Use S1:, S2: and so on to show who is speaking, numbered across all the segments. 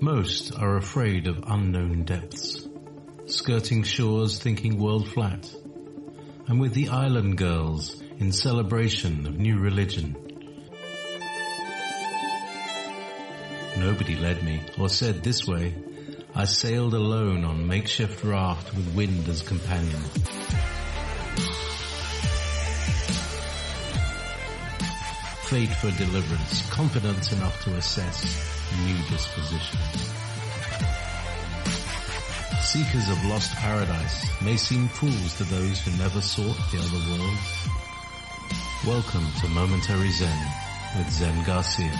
S1: Most are afraid of unknown depths, skirting shores thinking world flat, and with the island girls in celebration of new religion. Nobody led me or said this way. I sailed alone on makeshift raft with wind as companion. Fate for deliverance, confidence enough to assess new dispositions. Seekers of lost paradise may seem fools to those who never sought the other world. Welcome to Momentary Zen with Zen Garcia.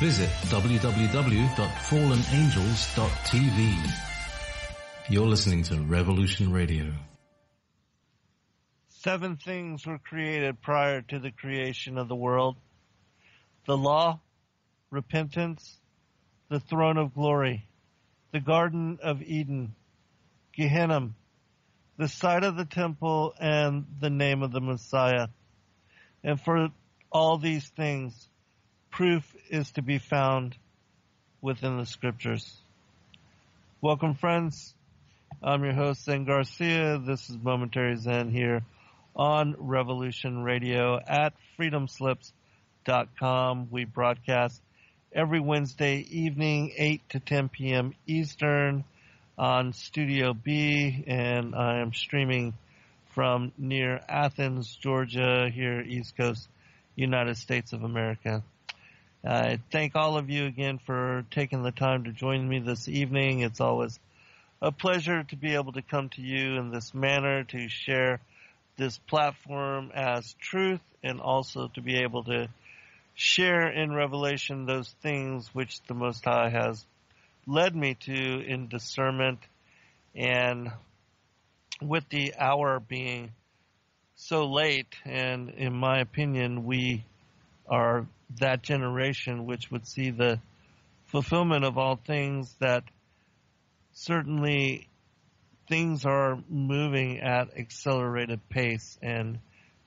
S1: Visit www.fallenangels.tv. You're listening to Revolution Radio.
S2: Seven things were created prior to the creation of the world. The law, repentance, the throne of glory, the Garden of Eden, Gehenna, the site of the temple, and the name of the Messiah. And for all these things, proof is to be found within the scriptures. Welcome friends. I'm your host Zen Garcia. This is Momentary Zen here on Revolution Radio at freedomslips.com. We broadcast every Wednesday evening, 8 to 10 p.m. Eastern on Studio B and I am streaming from near Athens, Georgia, here East Coast, United States of America. I thank all of you again for taking the time to join me this evening. It's always a pleasure to be able to come to you in this manner to share this platform as truth and also to be able to share in revelation those things which the Most High has led me to in discernment and with the hour being so late and in my opinion we are that generation which would see the fulfillment of all things that certainly things are moving at accelerated pace. And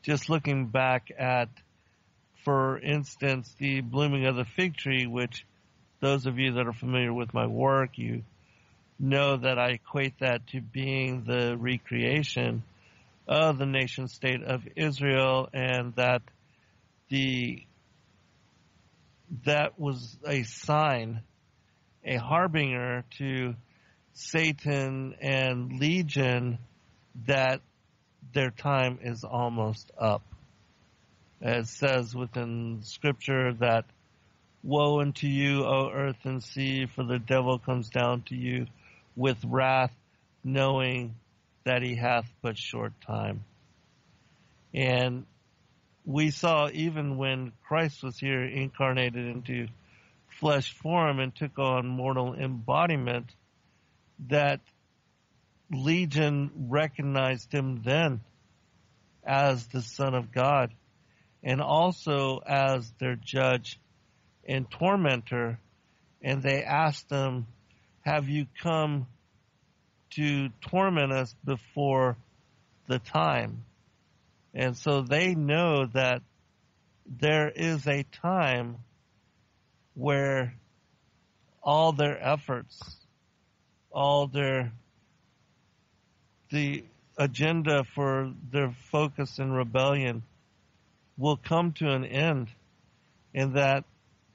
S2: just looking back at for instance the blooming of the fig tree which those of you that are familiar with my work you know that I equate that to being the recreation of the nation state of Israel and that the that was a sign, a harbinger to Satan and Legion that their time is almost up. It says within scripture that woe unto you, O earth and sea, for the devil comes down to you with wrath, knowing that he hath but short time. And we saw even when Christ was here incarnated into flesh form and took on mortal embodiment that Legion recognized him then as the Son of God and also as their judge and tormentor. And they asked him, have you come to torment us before the time? And so they know that there is a time where all their efforts, all their, the agenda for their focus and rebellion will come to an end and that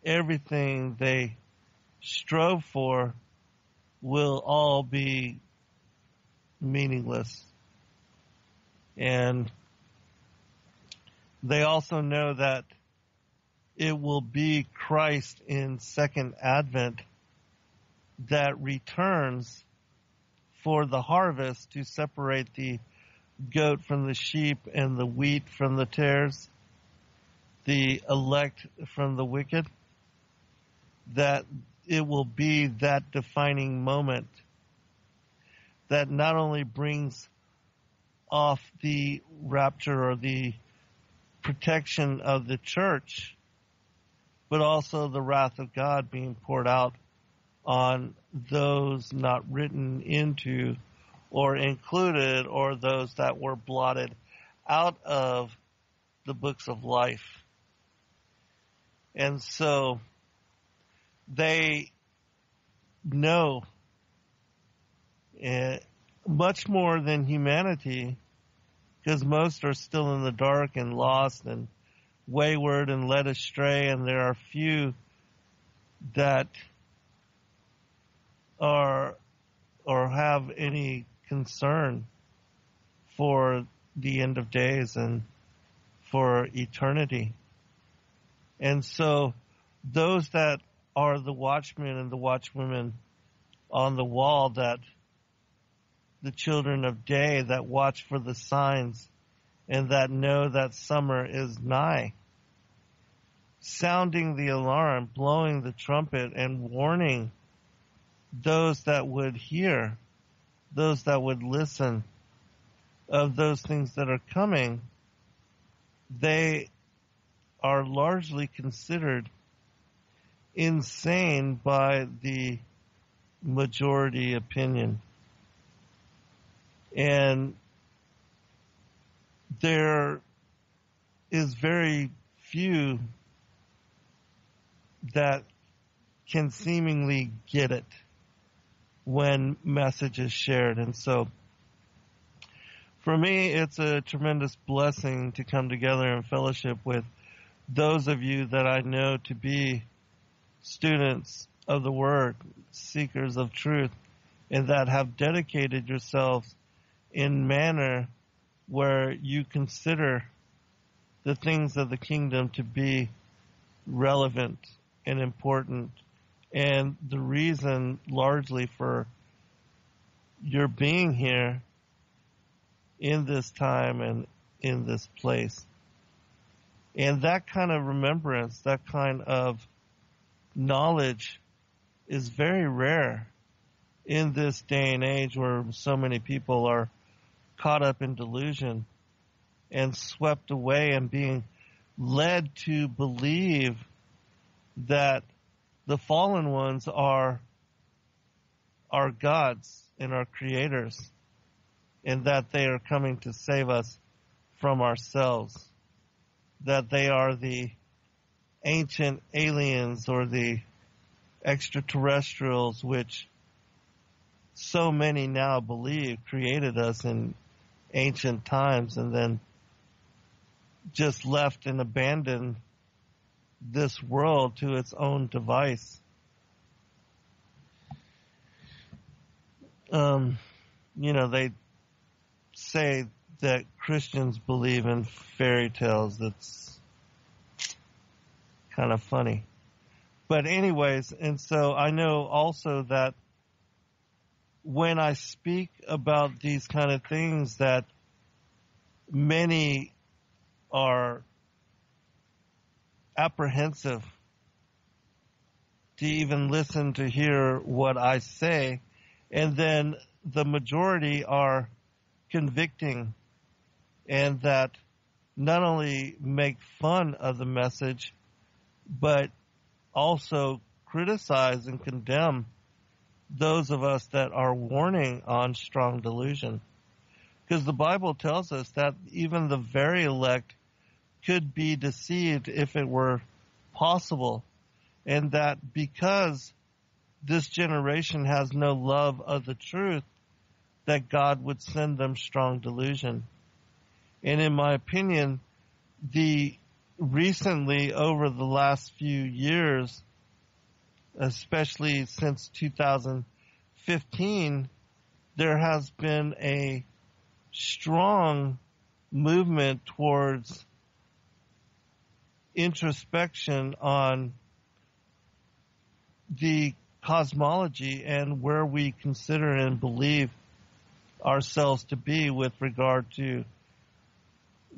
S2: everything they strove for will all be meaningless. And they also know that it will be Christ in second advent that returns for the harvest to separate the goat from the sheep and the wheat from the tares, the elect from the wicked, that it will be that defining moment that not only brings off the rapture or the protection of the church, but also the wrath of God being poured out on those not written into or included or those that were blotted out of the books of life. And so they know uh, much more than humanity because most are still in the dark and lost and wayward and led astray and there are few that are or have any concern for the end of days and for eternity. And so those that are the watchmen and the watchwomen on the wall that the children of day that watch for the signs and that know that summer is nigh. Sounding the alarm, blowing the trumpet and warning those that would hear, those that would listen of those things that are coming, they are largely considered insane by the majority opinion. And there is very few that can seemingly get it when message is shared. And so for me, it's a tremendous blessing to come together in fellowship with those of you that I know to be students of the word, seekers of truth, and that have dedicated yourselves in manner where you consider the things of the kingdom to be relevant and important and the reason largely for your being here in this time and in this place. And that kind of remembrance, that kind of knowledge is very rare in this day and age where so many people are caught up in delusion and swept away and being led to believe that the fallen ones are our gods and our creators and that they are coming to save us from ourselves. That they are the ancient aliens or the extraterrestrials which so many now believe created us in ancient times and then just left and abandoned this world to its own device. Um, you know, they say that Christians believe in fairy tales. That's kind of funny. But anyways, and so I know also that when I speak about these kind of things that many are apprehensive to even listen to hear what I say. And then the majority are convicting and that not only make fun of the message, but also criticize and condemn those of us that are warning on strong delusion. Because the Bible tells us that even the very elect could be deceived if it were possible. And that because this generation has no love of the truth, that God would send them strong delusion. And in my opinion, the recently over the last few years, especially since 2015, there has been a strong movement towards introspection on the cosmology and where we consider and believe ourselves to be with regard to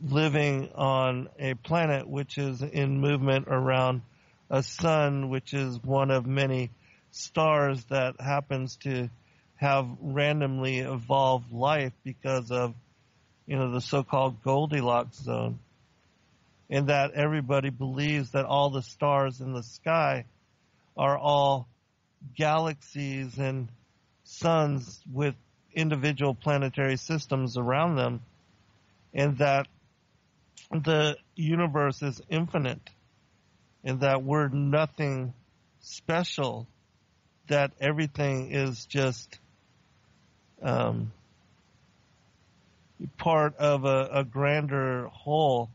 S2: living on a planet which is in movement around a sun which is one of many stars that happens to have randomly evolved life because of you know the so-called Goldilocks zone. And that everybody believes that all the stars in the sky are all galaxies and suns with individual planetary systems around them, and that the universe is infinite, and that we're nothing special that everything is just um, part of a, a grander whole,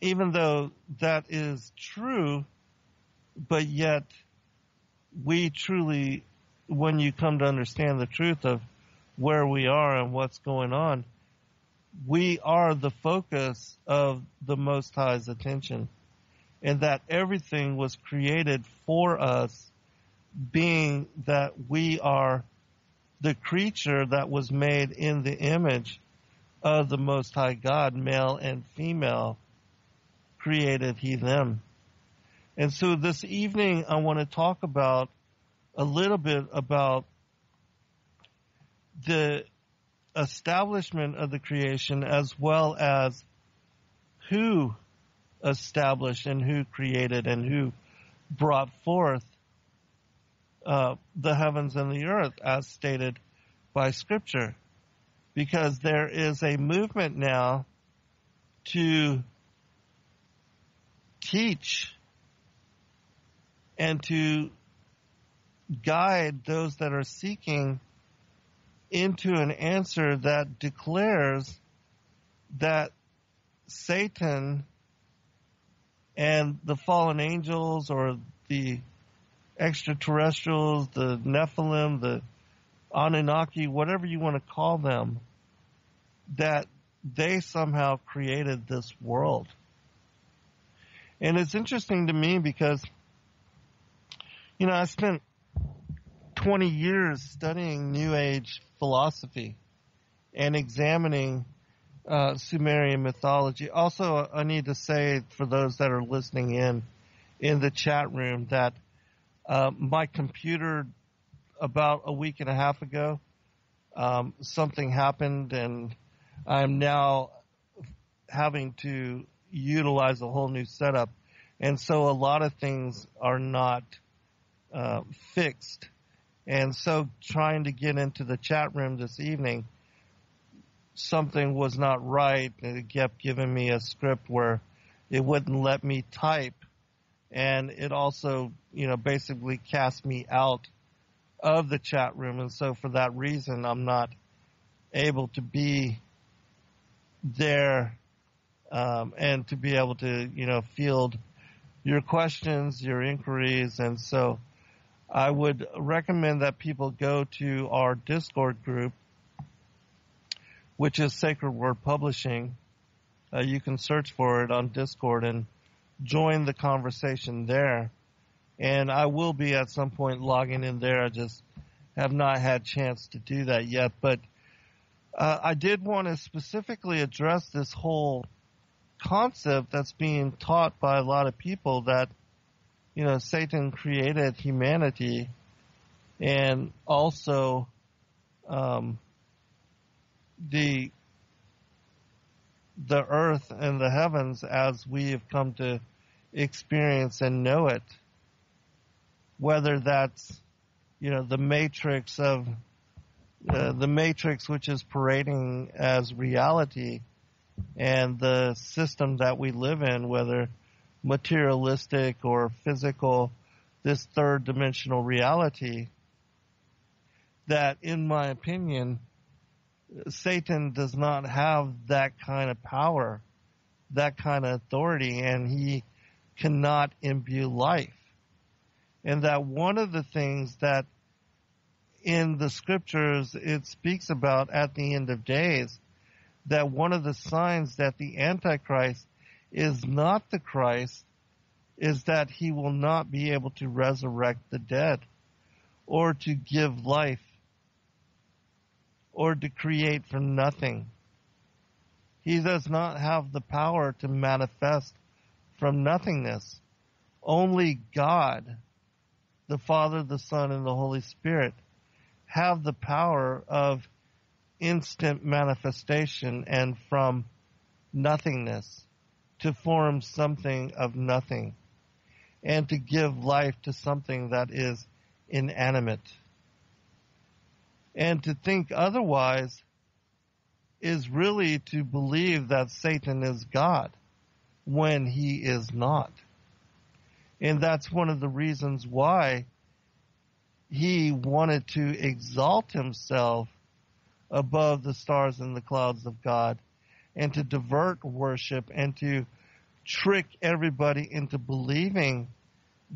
S2: even though that is true, but yet we truly, when you come to understand the truth of where we are and what's going on, we are the focus of the Most High's attention and that everything was created for us being that we are the creature that was made in the image of the Most High God, male and female, created He them. And so this evening I want to talk about a little bit about the establishment of the creation as well as who established and who created and who brought forth uh, the heavens and the earth as stated by scripture. Because there is a movement now to teach and to guide those that are seeking into an answer that declares that Satan and the fallen angels or the extraterrestrials, the Nephilim, the Anunnaki, whatever you want to call them, that they somehow created this world. And it's interesting to me because, you know, I spent 20 years studying New Age philosophy and examining uh, Sumerian mythology. Also, I need to say for those that are listening in in the chat room that uh, my computer about a week and a half ago um, something happened and I'm now having to utilize a whole new setup, and so a lot of things are not uh, fixed and so trying to get into the chat room this evening, something was not right. It kept giving me a script where it wouldn't let me type. And it also, you know, basically cast me out of the chat room. And so for that reason, I'm not able to be there um, and to be able to, you know, field your questions, your inquiries. And so I would recommend that people go to our Discord group, which is Sacred Word Publishing. Uh, you can search for it on Discord and join the conversation there. And I will be at some point logging in there. I just have not had chance to do that yet. But uh, I did want to specifically address this whole concept that's being taught by a lot of people that you know, Satan created humanity and also um, the the earth and the heavens as we have come to experience and know it. Whether that's you know the matrix of uh, the matrix which is parading as reality and the system that we live in, whether materialistic or physical, this third dimensional reality, that in my opinion, Satan does not have that kind of power, that kind of authority, and he cannot imbue life. And that one of the things that in the scriptures it speaks about at the end of days, that one of the signs that the Antichrist is not the Christ is that he will not be able to resurrect the dead or to give life or to create from nothing. He does not have the power to manifest from nothingness. Only God, the Father, the Son, and the Holy Spirit have the power of instant manifestation and from nothingness to form something of nothing and to give life to something that is inanimate. And to think otherwise is really to believe that Satan is God when he is not. And that's one of the reasons why he wanted to exalt himself above the stars and the clouds of God and to divert worship and to trick everybody into believing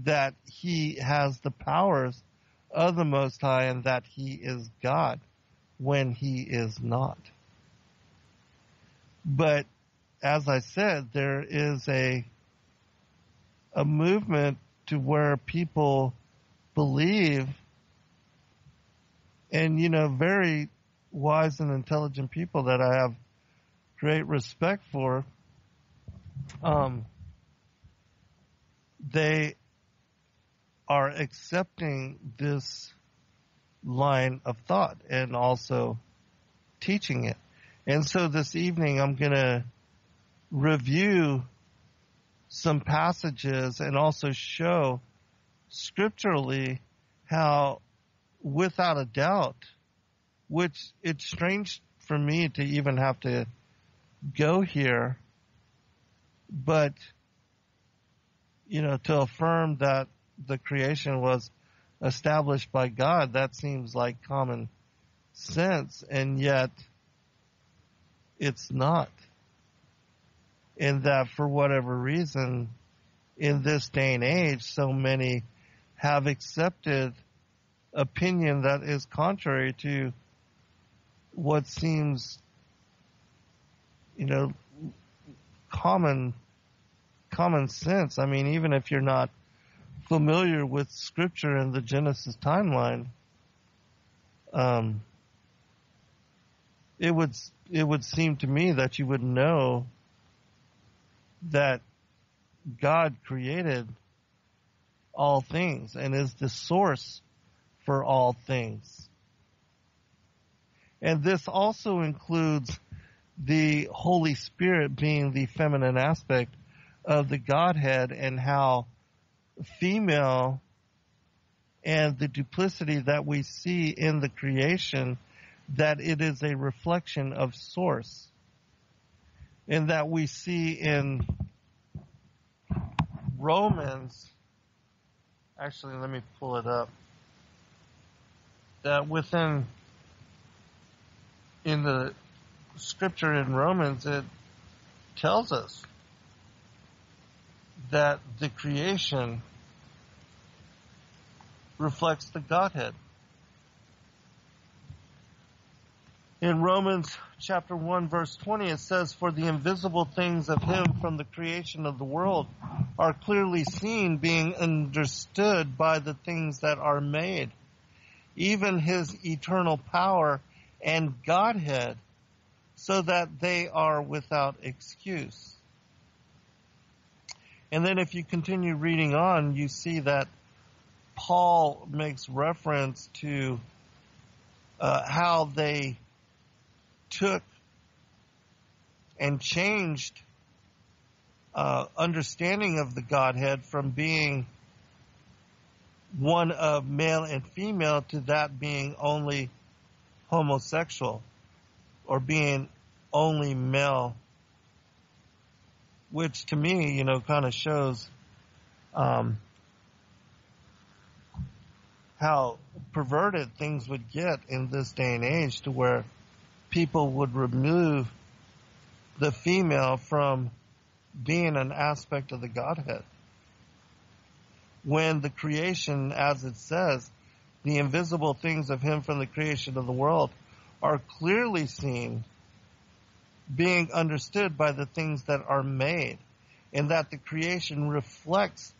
S2: that he has the powers of the Most High and that he is God when he is not. But as I said, there is a a movement to where people believe and you know very wise and intelligent people that I have great respect for um they are accepting this line of thought and also teaching it. And so this evening I'm going to review some passages and also show scripturally how without a doubt, which it's strange for me to even have to go here, but you know, to affirm that the creation was established by God, that seems like common sense, and yet it's not. And that for whatever reason, in this day and age, so many have accepted opinion that is contrary to what seems, you know, common, common sense. I mean, even if you're not familiar with scripture and the Genesis timeline, um, it would it would seem to me that you would know that God created all things and is the source for all things. And this also includes the Holy Spirit being the feminine aspect of the Godhead and how female and the duplicity that we see in the creation that it is a reflection of source. And that we see in Romans actually let me pull it up that within in the scripture in Romans it tells us that the creation reflects the Godhead. In Romans chapter 1 verse 20 it says, For the invisible things of him from the creation of the world are clearly seen being understood by the things that are made. Even his eternal power and Godhead so that they are without excuse. And then if you continue reading on, you see that Paul makes reference to uh, how they took and changed uh, understanding of the Godhead from being one of male and female to that being only homosexual or being only male which to me, you know, kind of shows um, how perverted things would get in this day and age to where people would remove the female from being an aspect of the Godhead. When the creation, as it says, the invisible things of Him from the creation of the world are clearly seen being understood by the things that are made, and that the creation reflects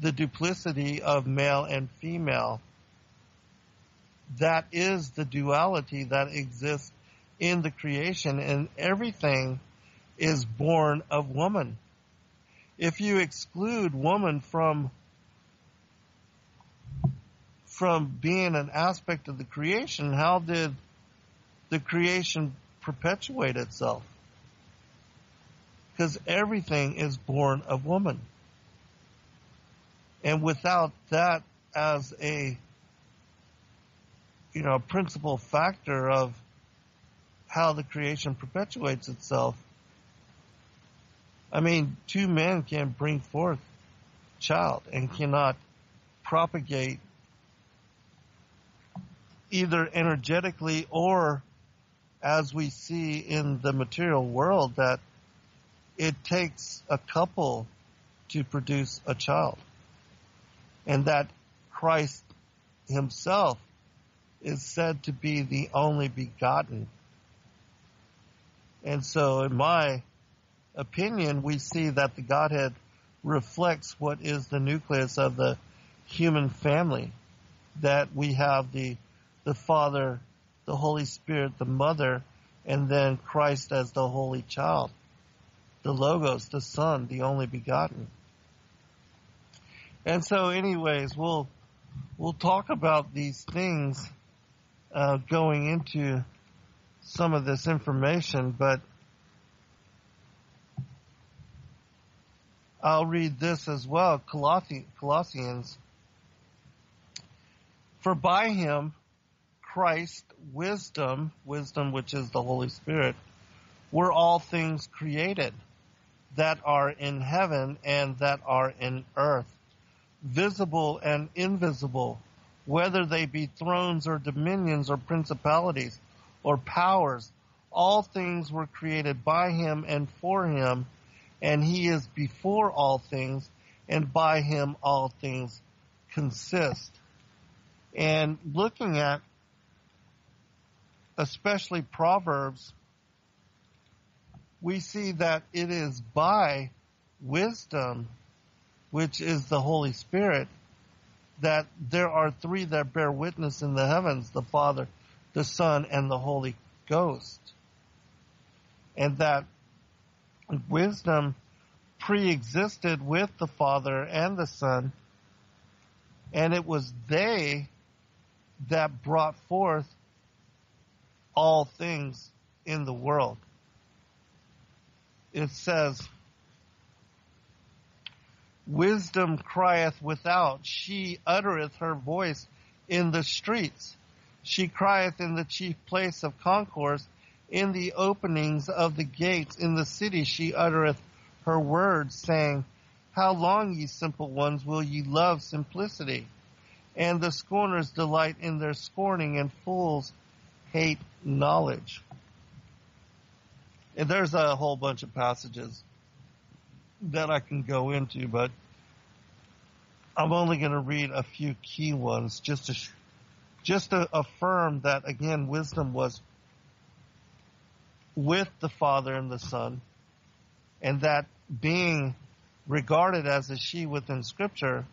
S2: the duplicity of male and female. That is the duality that exists in the creation, and everything is born of woman. If you exclude woman from from being an aspect of the creation, how did the creation perpetuate itself. Because everything is born of woman. And without that as a, you know, principal factor of how the creation perpetuates itself, I mean, two men can bring forth child and cannot propagate either energetically or as we see in the material world that it takes a couple to produce a child. And that Christ himself is said to be the only begotten. And so in my opinion, we see that the Godhead reflects what is the nucleus of the human family. That we have the, the Father, the Holy Spirit, the Mother, and then Christ as the Holy Child. The Logos, the Son, the only begotten. And so anyways, we'll, we'll talk about these things, uh, going into some of this information, but I'll read this as well, Colossians. For by him, Christ, wisdom, wisdom which is the Holy Spirit, were all things created that are in heaven and that are in earth, visible and invisible, whether they be thrones or dominions or principalities or powers. All things were created by him and for him and he is before all things, and by him all things consist. And looking at especially Proverbs, we see that it is by wisdom, which is the Holy Spirit, that there are three that bear witness in the heavens, the Father, the Son, and the Holy Ghost. And that wisdom pre-existed with the Father and the Son, and it was they that brought forth all things in the world. It says, Wisdom crieth without, she uttereth her voice in the streets. She crieth in the chief place of concourse, in the openings of the gates, in the city she uttereth her words, saying, How long, ye simple ones, will ye love simplicity? And the scorners delight in their scorning, and fools hate knowledge. And there's a whole bunch of passages that I can go into, but I'm only going to read a few key ones just to just to affirm that again wisdom was with the Father and the Son and that being regarded as a she within scripture,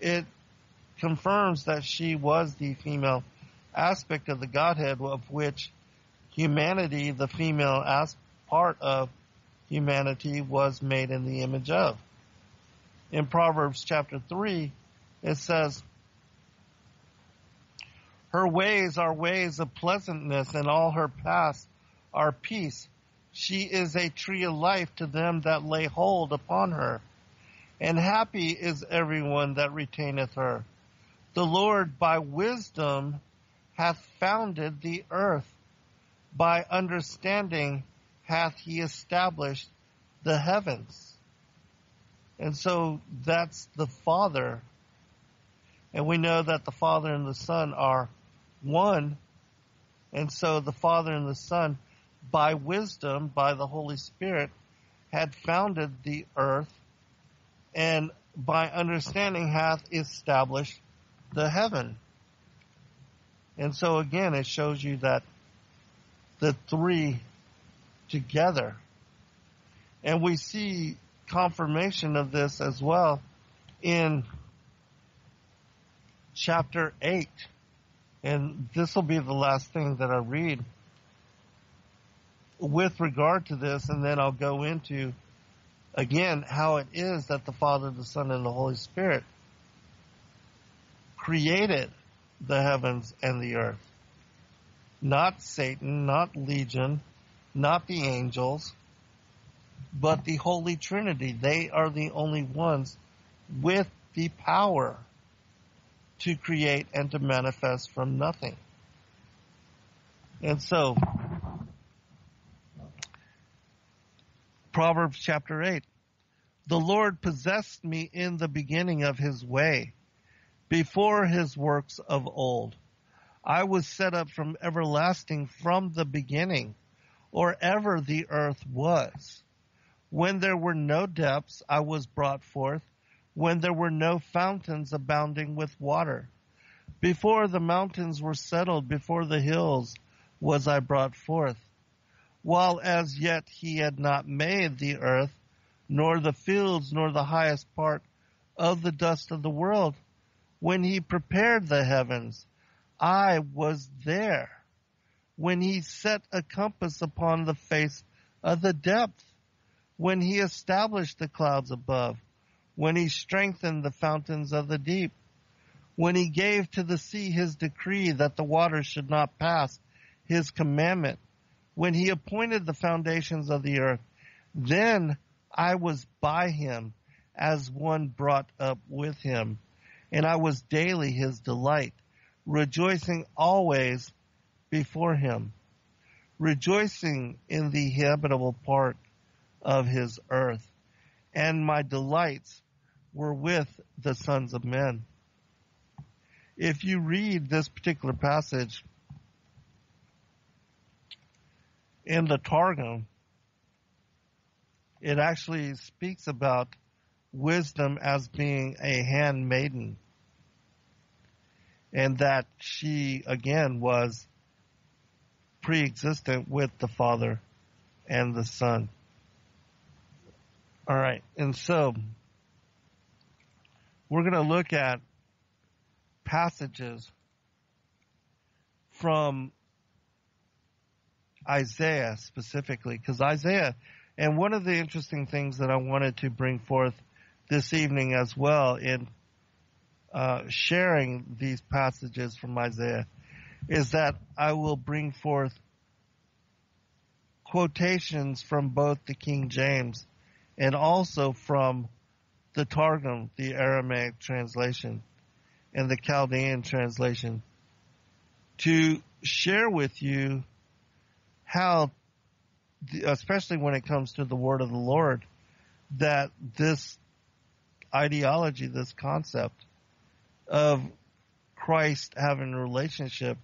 S2: it confirms that she was the female aspect of the Godhead of which humanity, the female as part of humanity was made in the image of. In Proverbs chapter 3, it says, Her ways are ways of pleasantness and all her paths are peace. She is a tree of life to them that lay hold upon her. And happy is everyone that retaineth her. The Lord by wisdom hath founded the earth. By understanding hath he established the heavens. And so that's the Father. And we know that the Father and the Son are one. And so the Father and the Son by wisdom, by the Holy Spirit, had founded the earth and by understanding hath established the heaven. And so again, it shows you that the three together. And we see confirmation of this as well in chapter 8. And this will be the last thing that I read with regard to this, and then I'll go into again how it is that the Father, the Son, and the Holy Spirit created the heavens and the earth. Not Satan, not Legion, not the angels, but the Holy Trinity. They are the only ones with the power to create and to manifest from nothing. And so, Proverbs chapter 8. The Lord possessed me in the beginning of his way, before his works of old. I was set up from everlasting from the beginning, or ever the earth was. When there were no depths, I was brought forth, when there were no fountains abounding with water. Before the mountains were settled, before the hills was I brought forth. While as yet he had not made the earth, nor the fields, nor the highest part of the dust of the world. When he prepared the heavens, I was there. When he set a compass upon the face of the depth, when he established the clouds above, when he strengthened the fountains of the deep, when he gave to the sea his decree that the waters should not pass his commandment, when he appointed the foundations of the earth, then I was by him as one brought up with him, and I was daily his delight, rejoicing always before him, rejoicing in the habitable part of his earth, and my delights were with the sons of men. If you read this particular passage in the Targum, it actually speaks about wisdom as being a handmaiden. And that she, again, was pre existent with the Father and the Son. All right. And so we're going to look at passages from Isaiah specifically, because Isaiah, and one of the interesting things that I wanted to bring forth this evening as well in uh, sharing these passages from Isaiah is that I will bring forth quotations from both the King James and also from the Targum, the Aramaic translation, and the Chaldean translation to share with you how, especially when it comes to the word of the Lord, that this ideology, this concept of Christ having a relationship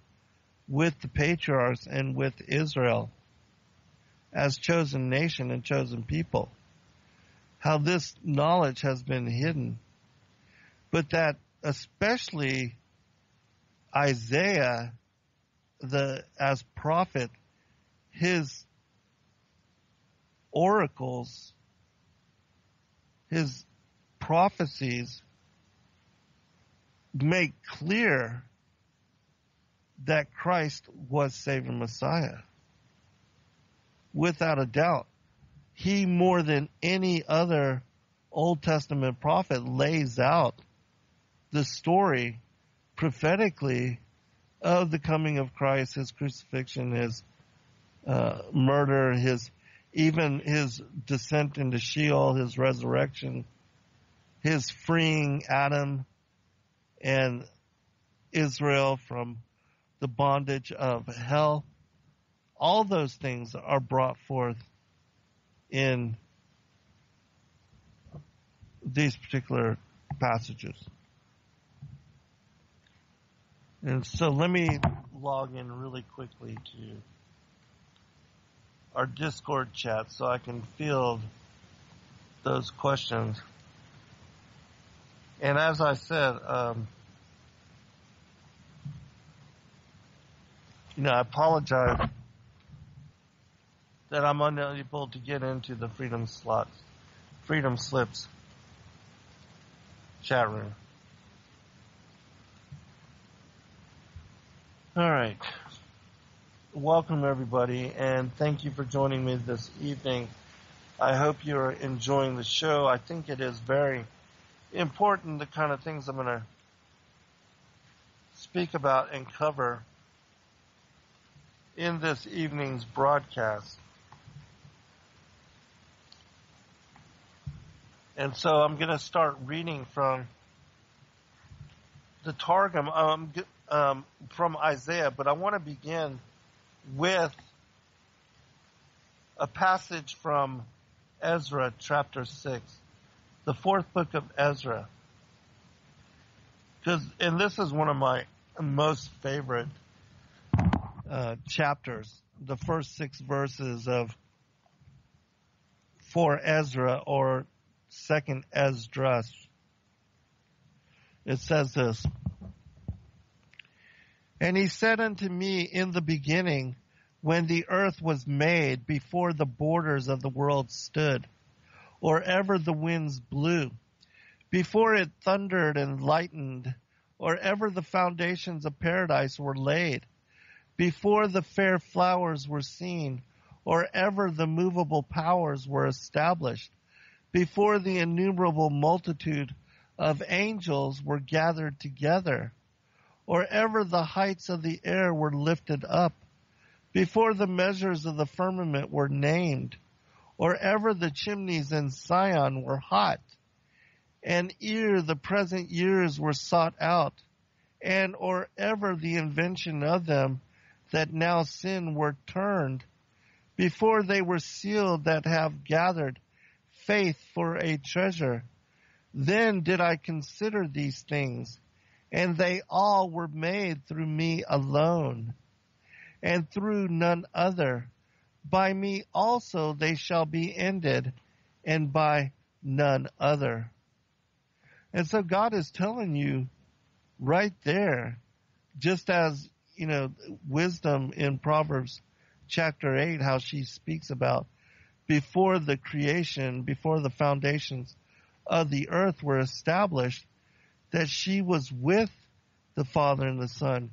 S2: with the patriarchs and with Israel as chosen nation and chosen people. How this knowledge has been hidden, but that especially Isaiah, the as prophet, his oracles, his prophecies make clear that Christ was Savior Messiah. Without a doubt. He more than any other Old Testament prophet lays out the story prophetically of the coming of Christ, his crucifixion, his uh, murder, his even his descent into Sheol, his resurrection, his freeing Adam and Israel from the bondage of hell. All those things are brought forth in these particular passages. And so let me log in really quickly to our Discord chat so I can field those questions. And as I said, um, you know, I apologize that I'm unable to get into the freedom slots, freedom slips chat room. All right. Welcome everybody and thank you for joining me this evening. I hope you're enjoying the show. I think it is very important, the kind of things I'm going to speak about and cover in this evening's broadcast. And so I'm going to start reading from the Targum um, um, from Isaiah, but I want to begin with a passage from Ezra chapter 6 the fourth book of Ezra. Because, and this is one of my most favorite uh, chapters, the first six verses of for Ezra or second Esdras. It says this. And he said unto me in the beginning, when the earth was made, before the borders of the world stood, or ever the winds blew, before it thundered and lightened, or ever the foundations of paradise were laid, before the fair flowers were seen, or ever the movable powers were established, before the innumerable multitude of angels were gathered together, or ever the heights of the air were lifted up, before the measures of the firmament were named, or ever the chimneys in Sion were hot, and ere the present years were sought out, and or ever the invention of them that now sin were turned, before they were sealed that have gathered faith for a treasure. Then did I consider these things, and they all were made through me alone, and through none other. By me also they shall be ended, and by none other. And so God is telling you right there, just as, you know, wisdom in Proverbs chapter 8, how she speaks about before the creation, before the foundations of the earth were established, that she was with the Father and the Son.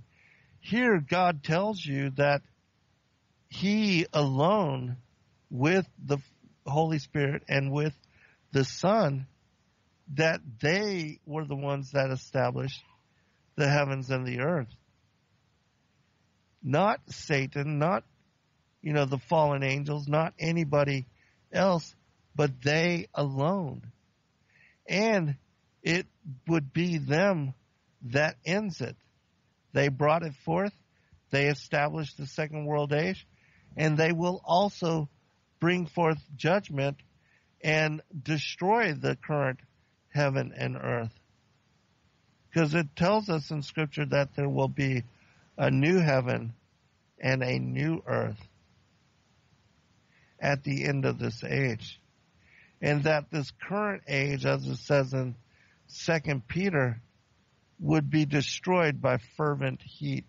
S2: Here, God tells you that He alone, with the Holy Spirit and with the Son, that they were the ones that established the heavens and the earth. Not Satan, not, you know, the fallen angels, not anybody else, but they alone. And it would be them that ends it. They brought it forth. They established the second world age and they will also bring forth judgment and destroy the current heaven and earth. Because it tells us in scripture that there will be a new heaven and a new earth at the end of this age. And that this current age, as it says in second Peter, would be destroyed by fervent heat.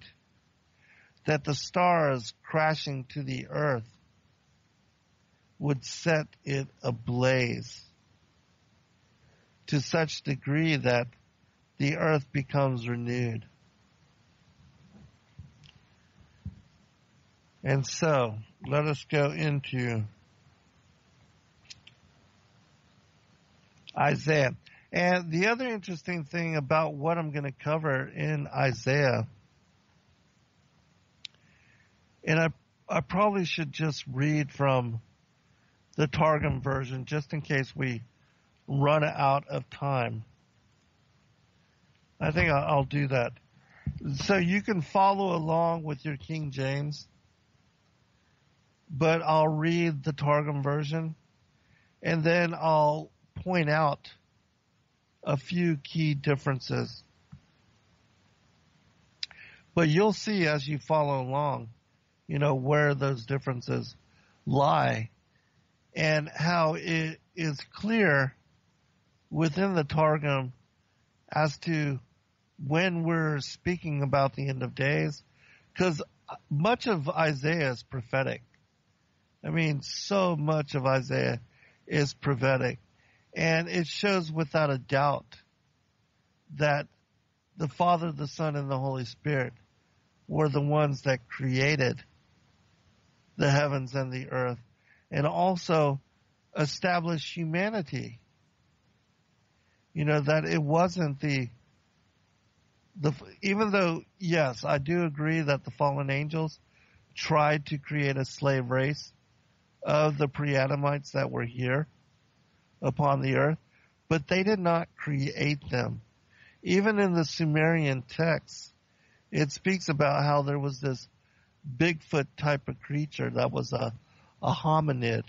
S2: That the stars crashing to the earth would set it ablaze to such degree that the earth becomes renewed. And so, let us go into Isaiah. And the other interesting thing about what I'm going to cover in Isaiah, and I, I probably should just read from the Targum version just in case we run out of time. I think I'll, I'll do that. So you can follow along with your King James, but I'll read the Targum version and then I'll point out a few key differences. But you'll see as you follow along, you know, where those differences lie and how it is clear within the Targum as to when we're speaking about the end of days, because much of Isaiah is prophetic. I mean, so much of Isaiah is prophetic. And it shows without a doubt that the Father, the Son, and the Holy Spirit were the ones that created the heavens and the earth and also established humanity. You know, that it wasn't the the, even though, yes, I do agree that the fallen angels tried to create a slave race of the pre-Adamites that were here upon the earth, but they did not create them. Even in the Sumerian texts, it speaks about how there was this Bigfoot type of creature that was a, a hominid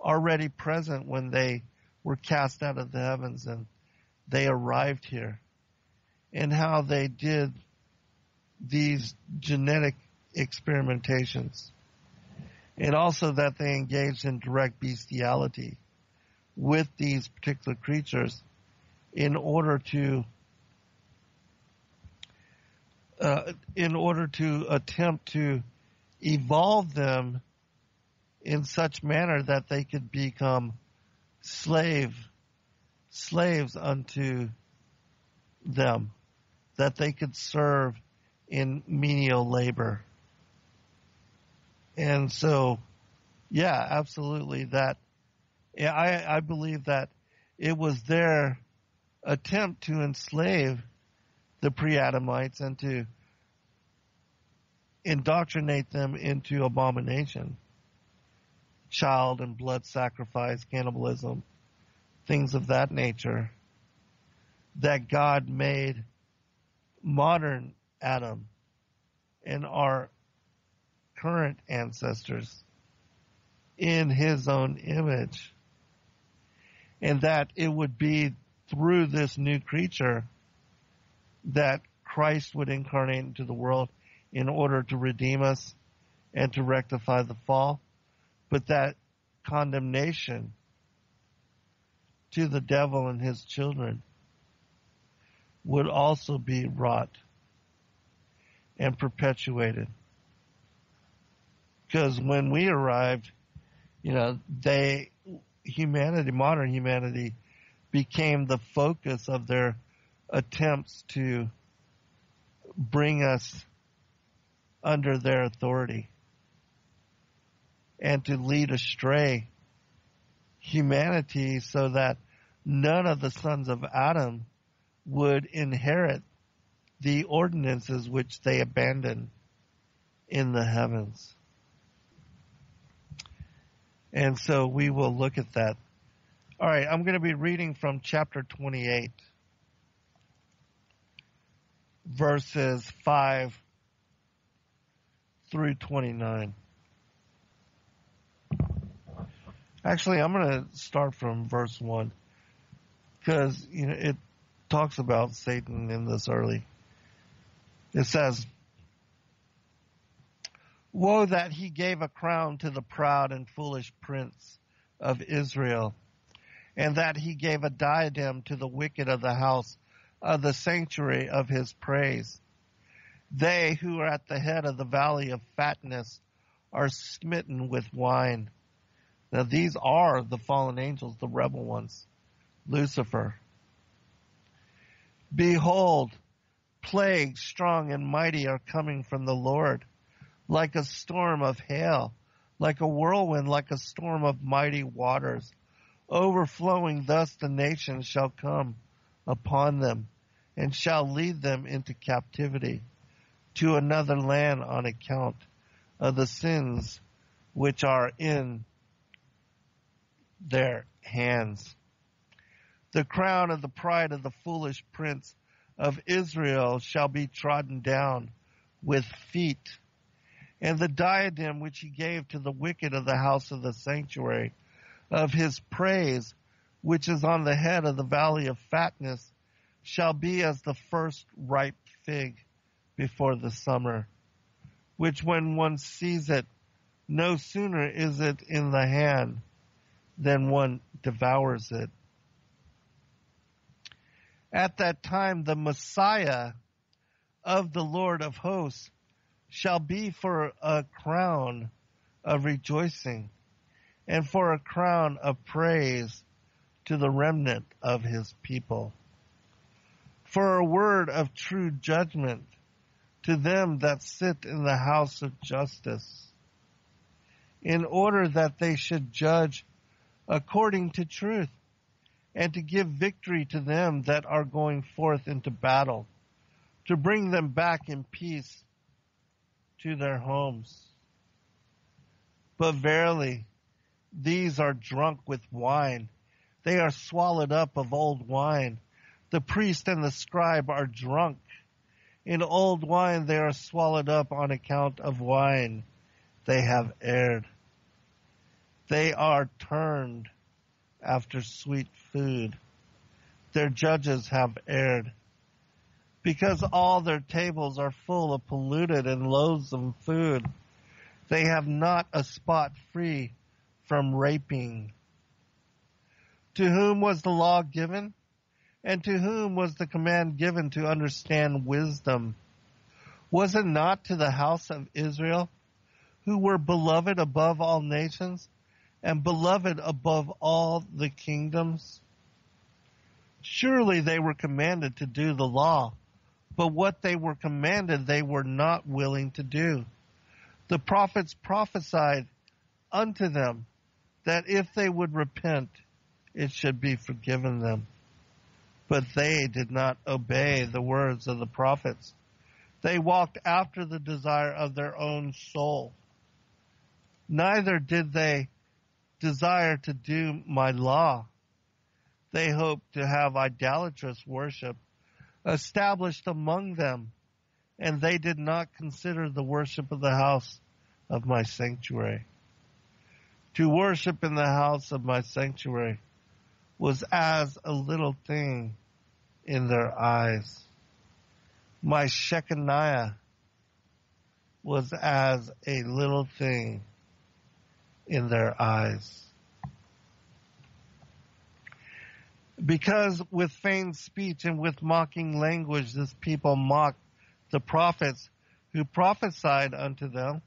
S2: already present when they were cast out of the heavens and they arrived here and how they did these genetic experimentations. And also that they engaged in direct bestiality with these particular creatures in order to uh, in order to attempt to evolve them in such manner that they could become slave slaves unto them that they could serve in menial labor and so yeah absolutely that I, I believe that it was their attempt to enslave the pre-Adamites and to indoctrinate them into abomination, child and blood sacrifice, cannibalism, things of that nature, that God made modern Adam and our current ancestors in his own image. And that it would be through this new creature that Christ would incarnate into the world in order to redeem us and to rectify the fall, but that condemnation to the devil and his children would also be wrought and perpetuated. Because when we arrived, you know, they, humanity, modern humanity, became the focus of their attempts to bring us under their authority and to lead astray humanity so that none of the sons of Adam would inherit the ordinances which they abandoned in the heavens. And so we will look at that. All right, I'm going to be reading from chapter 28, verses 5 through 29. Actually, I'm going to start from verse 1 because, you know, it talks about Satan in this early. It says, Woe that he gave a crown to the proud and foolish prince of Israel, and that he gave a diadem to the wicked of the house of the sanctuary of his praise. They who are at the head of the valley of fatness are smitten with wine. Now these are the fallen angels, the rebel ones. Lucifer. Behold, plagues strong and mighty are coming from the Lord, like a storm of hail, like a whirlwind, like a storm of mighty waters. Overflowing thus the nations shall come upon them and shall lead them into captivity to another land on account of the sins which are in their hands. The crown of the pride of the foolish prince of Israel shall be trodden down with feet, and the diadem which he gave to the wicked of the house of the sanctuary of his praise, which is on the head of the valley of fatness, shall be as the first ripe fig before the summer, which when one sees it, no sooner is it in the hand than one devours it. At that time, the Messiah of the Lord of hosts shall be for a crown of rejoicing and for a crown of praise to the remnant of his people. For a word of true judgment to them that sit in the house of justice, in order that they should judge according to truth, and to give victory to them that are going forth into battle, to bring them back in peace to their homes. But verily, these are drunk with wine. They are swallowed up of old wine. The priest and the scribe are drunk in old wine they are swallowed up on account of wine they have erred. They are turned after sweet food. Their judges have erred. Because all their tables are full of polluted and loathsome food. They have not a spot free from raping. To whom was the law given? And to whom was the command given to understand wisdom? Was it not to the house of Israel, who were beloved above all nations and beloved above all the kingdoms? Surely they were commanded to do the law, but what they were commanded they were not willing to do. The prophets prophesied unto them that if they would repent, it should be forgiven them. But they did not obey the words of the prophets. They walked after the desire of their own soul. Neither did they desire to do my law. They hoped to have idolatrous worship established among them, and they did not consider the worship of the house of my sanctuary. To worship in the house of my sanctuary was as a little thing in their eyes. My Shekinah was as a little thing in their eyes. Because with feigned speech and with mocking language this people mocked the prophets who prophesied unto them.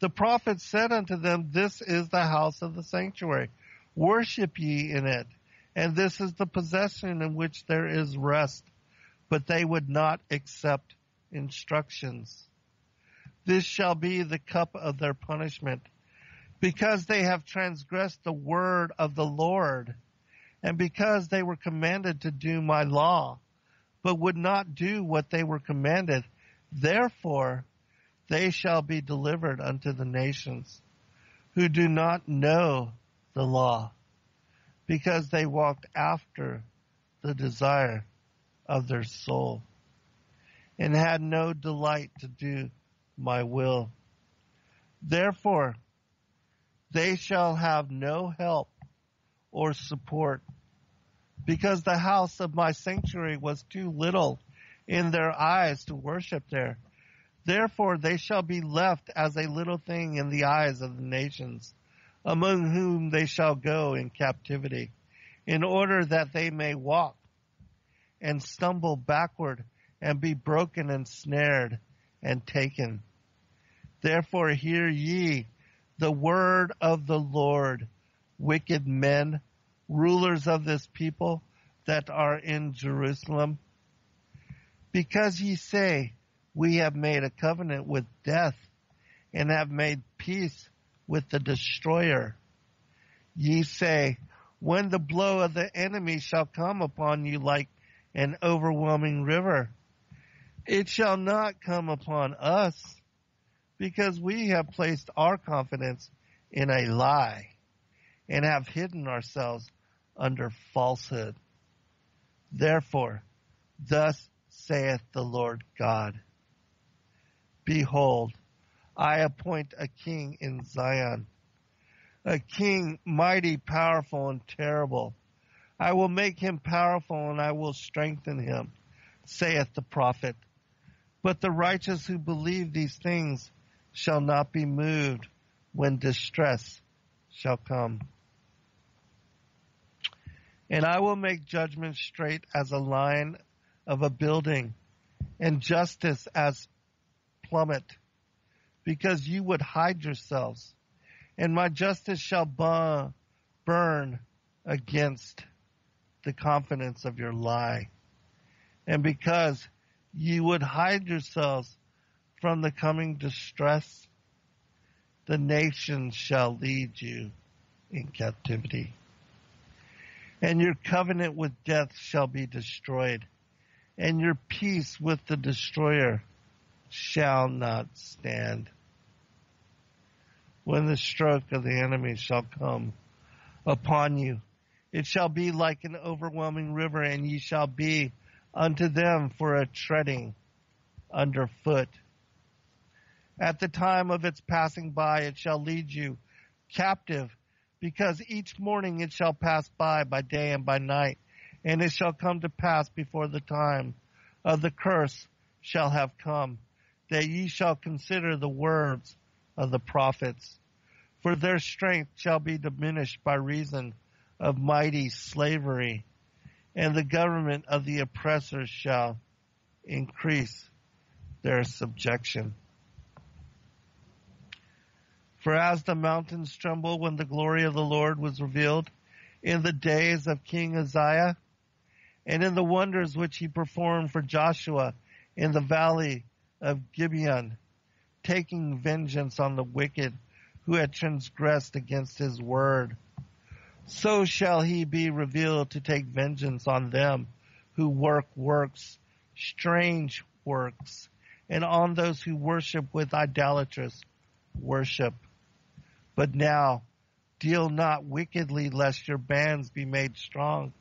S2: The prophets said unto them, This is the house of the sanctuary Worship ye in it, and this is the possession in which there is rest. But they would not accept instructions. This shall be the cup of their punishment, because they have transgressed the word of the Lord, and because they were commanded to do my law, but would not do what they were commanded. Therefore, they shall be delivered unto the nations who do not know the law because they walked after the desire of their soul and had no delight to do my will. Therefore, they shall have no help or support because the house of my sanctuary was too little in their eyes to worship there. Therefore they shall be left as a little thing in the eyes of the nations among whom they shall go in captivity, in order that they may walk and stumble backward and be broken and snared and taken. Therefore hear ye the word of the Lord, wicked men, rulers of this people that are in Jerusalem. Because ye say, we have made a covenant with death and have made peace with the destroyer. Ye say, when the blow of the enemy shall come upon you like an overwhelming river, it shall not come upon us because we have placed our confidence in a lie and have hidden ourselves under falsehood. Therefore, thus saith the Lord God, Behold, I appoint a king in Zion, a king mighty, powerful, and terrible. I will make him powerful and I will strengthen him, saith the prophet. But the righteous who believe these things shall not be moved when distress shall come. And I will make judgment straight as a line of a building and justice as plummet because you would hide yourselves, and my justice shall burn against the confidence of your lie. And because you would hide yourselves from the coming distress, the nations shall lead you in captivity. And your covenant with death shall be destroyed, and your peace with the destroyer shall not stand when the stroke of the enemy shall come upon you. It shall be like an overwhelming river, and ye shall be unto them for a treading underfoot. At the time of its passing by, it shall lead you captive, because each morning it shall pass by by day and by night, and it shall come to pass before the time of the curse shall have come, that ye shall consider the words of the prophets. For their strength shall be diminished by reason of mighty slavery, and the government of the oppressors shall increase their subjection. For as the mountains tremble when the glory of the Lord was revealed in the days of King Uzziah, and in the wonders which he performed for Joshua in the valley of Gibeon, taking vengeance on the wicked who had transgressed against his word. So shall he be revealed to take vengeance on them who work works, strange works, and on those who worship with idolatrous worship. But now deal not wickedly lest your bands be made strong.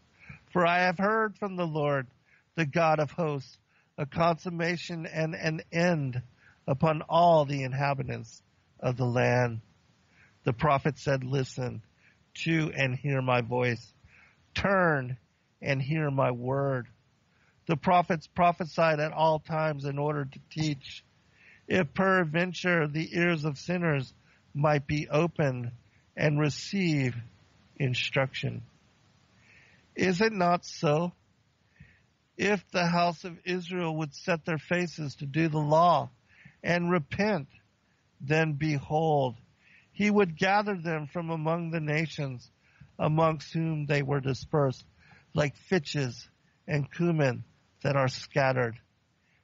S2: For I have heard from the Lord, the God of hosts, a consummation and an end upon all the inhabitants of the land. The prophet said, listen to and hear my voice. Turn and hear my word. The prophets prophesied at all times in order to teach. If peradventure the ears of sinners might be open and receive instruction. Is it not so? If the house of Israel would set their faces to do the law and repent, then behold, he would gather them from among the nations amongst whom they were dispersed, like fitches and cumin that are scattered.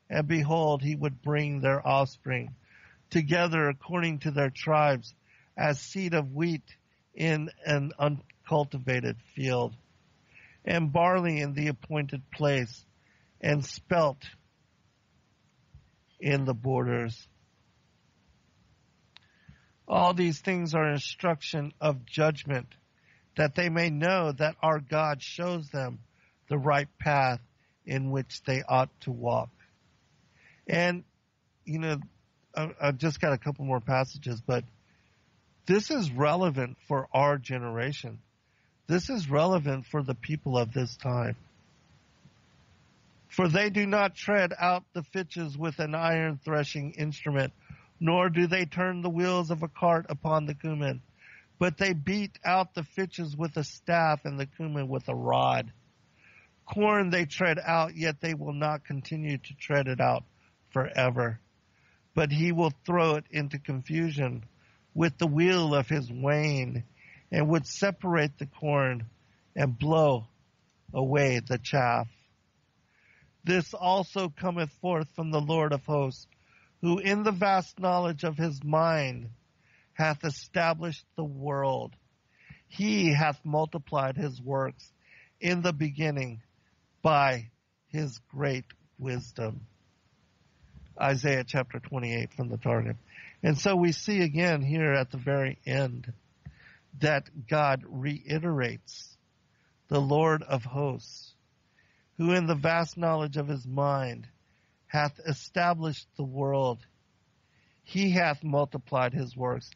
S2: And behold, he would bring their offspring together according to their tribes as seed of wheat in an uncultivated field and barley in the appointed place and spelt in the borders. All these things are instruction of judgment that they may know that our God shows them the right path in which they ought to walk. And, you know, I've just got a couple more passages, but this is relevant for our generation. This is relevant for the people of this time. For they do not tread out the fitches with an iron threshing instrument, nor do they turn the wheels of a cart upon the cumin, but they beat out the fitches with a staff and the cumin with a rod. Corn they tread out, yet they will not continue to tread it out forever but he will throw it into confusion with the wheel of his wain and would separate the corn and blow away the chaff. This also cometh forth from the Lord of hosts, who in the vast knowledge of his mind hath established the world. He hath multiplied his works in the beginning by his great wisdom. Isaiah chapter 28 from the Targum. And so we see again here at the very end that God reiterates the Lord of hosts, who in the vast knowledge of his mind hath established the world. He hath multiplied his works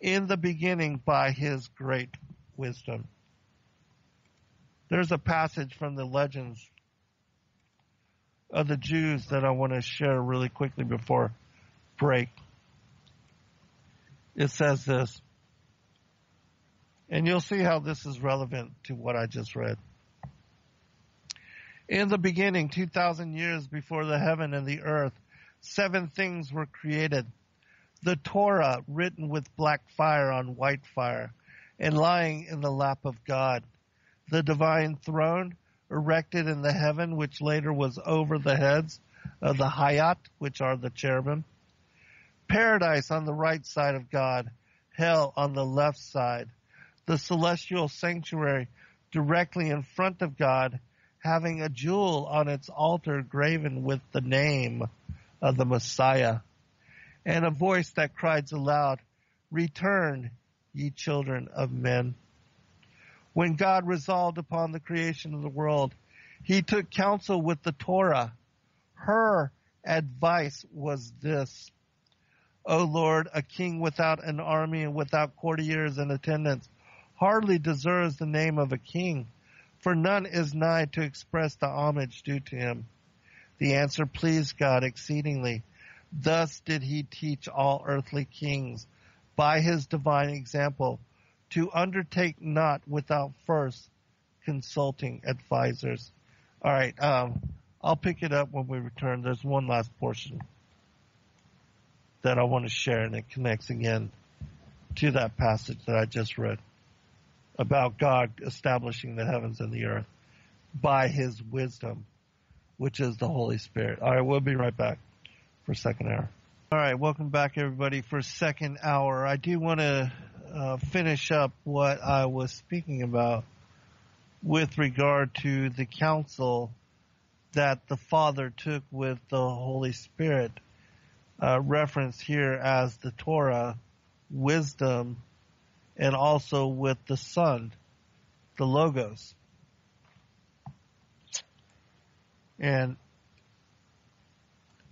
S2: in the beginning by his great wisdom. There's a passage from the legends of the Jews that I want to share really quickly before break. It says this, and you'll see how this is relevant to what I just read. In the beginning, 2,000 years before the heaven and the earth, seven things were created. The Torah written with black fire on white fire and lying in the lap of God. The divine throne erected in the heaven, which later was over the heads of the Hayyot, which are the cherubim. Paradise on the right side of God, hell on the left side. The celestial sanctuary directly in front of God, having a jewel on its altar graven with the name of the Messiah. And a voice that cries aloud, Return, ye children of men. When God resolved upon the creation of the world, he took counsel with the Torah. Her advice was this. O Lord, a king without an army and without courtiers and attendants hardly deserves the name of a king, for none is nigh to express the homage due to him. The answer pleased God exceedingly. Thus did he teach all earthly kings by his divine example to undertake not without first consulting advisors. All right, um, I'll pick it up when we return. There's one last portion that I want to share, and it connects again to that passage that I just read about God establishing the heavens and the earth by his wisdom, which is the Holy Spirit. All right, we'll be right back for second hour. All right, welcome back everybody for second hour. I do want to uh, finish up what I was speaking about with regard to the counsel that the Father took with the Holy Spirit, uh, referenced here as the Torah, wisdom, and also with the Son, the Logos. And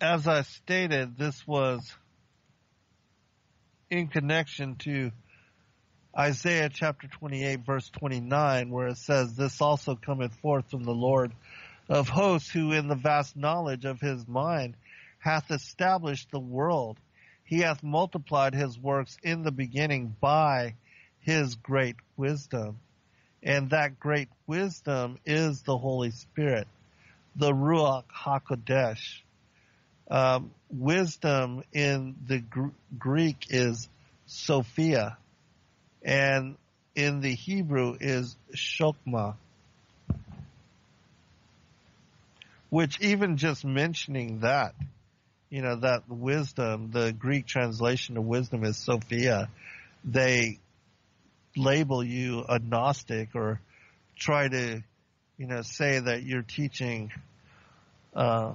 S2: as I stated, this was in connection to Isaiah chapter 28 verse 29 where it says, This also cometh forth from the Lord of hosts who in the vast knowledge of his mind hath established the world. He hath multiplied his works in the beginning by his great wisdom. And that great wisdom is the Holy Spirit, the Ruach HaKodesh. Um, wisdom in the Gr- Greek is Sophia, and in the Hebrew is Chokmah. Which even just mentioning that, you know, that wisdom, the Greek translation of wisdom is Sophia. They label you a Gnostic or try to, you know, say that you're teaching uh,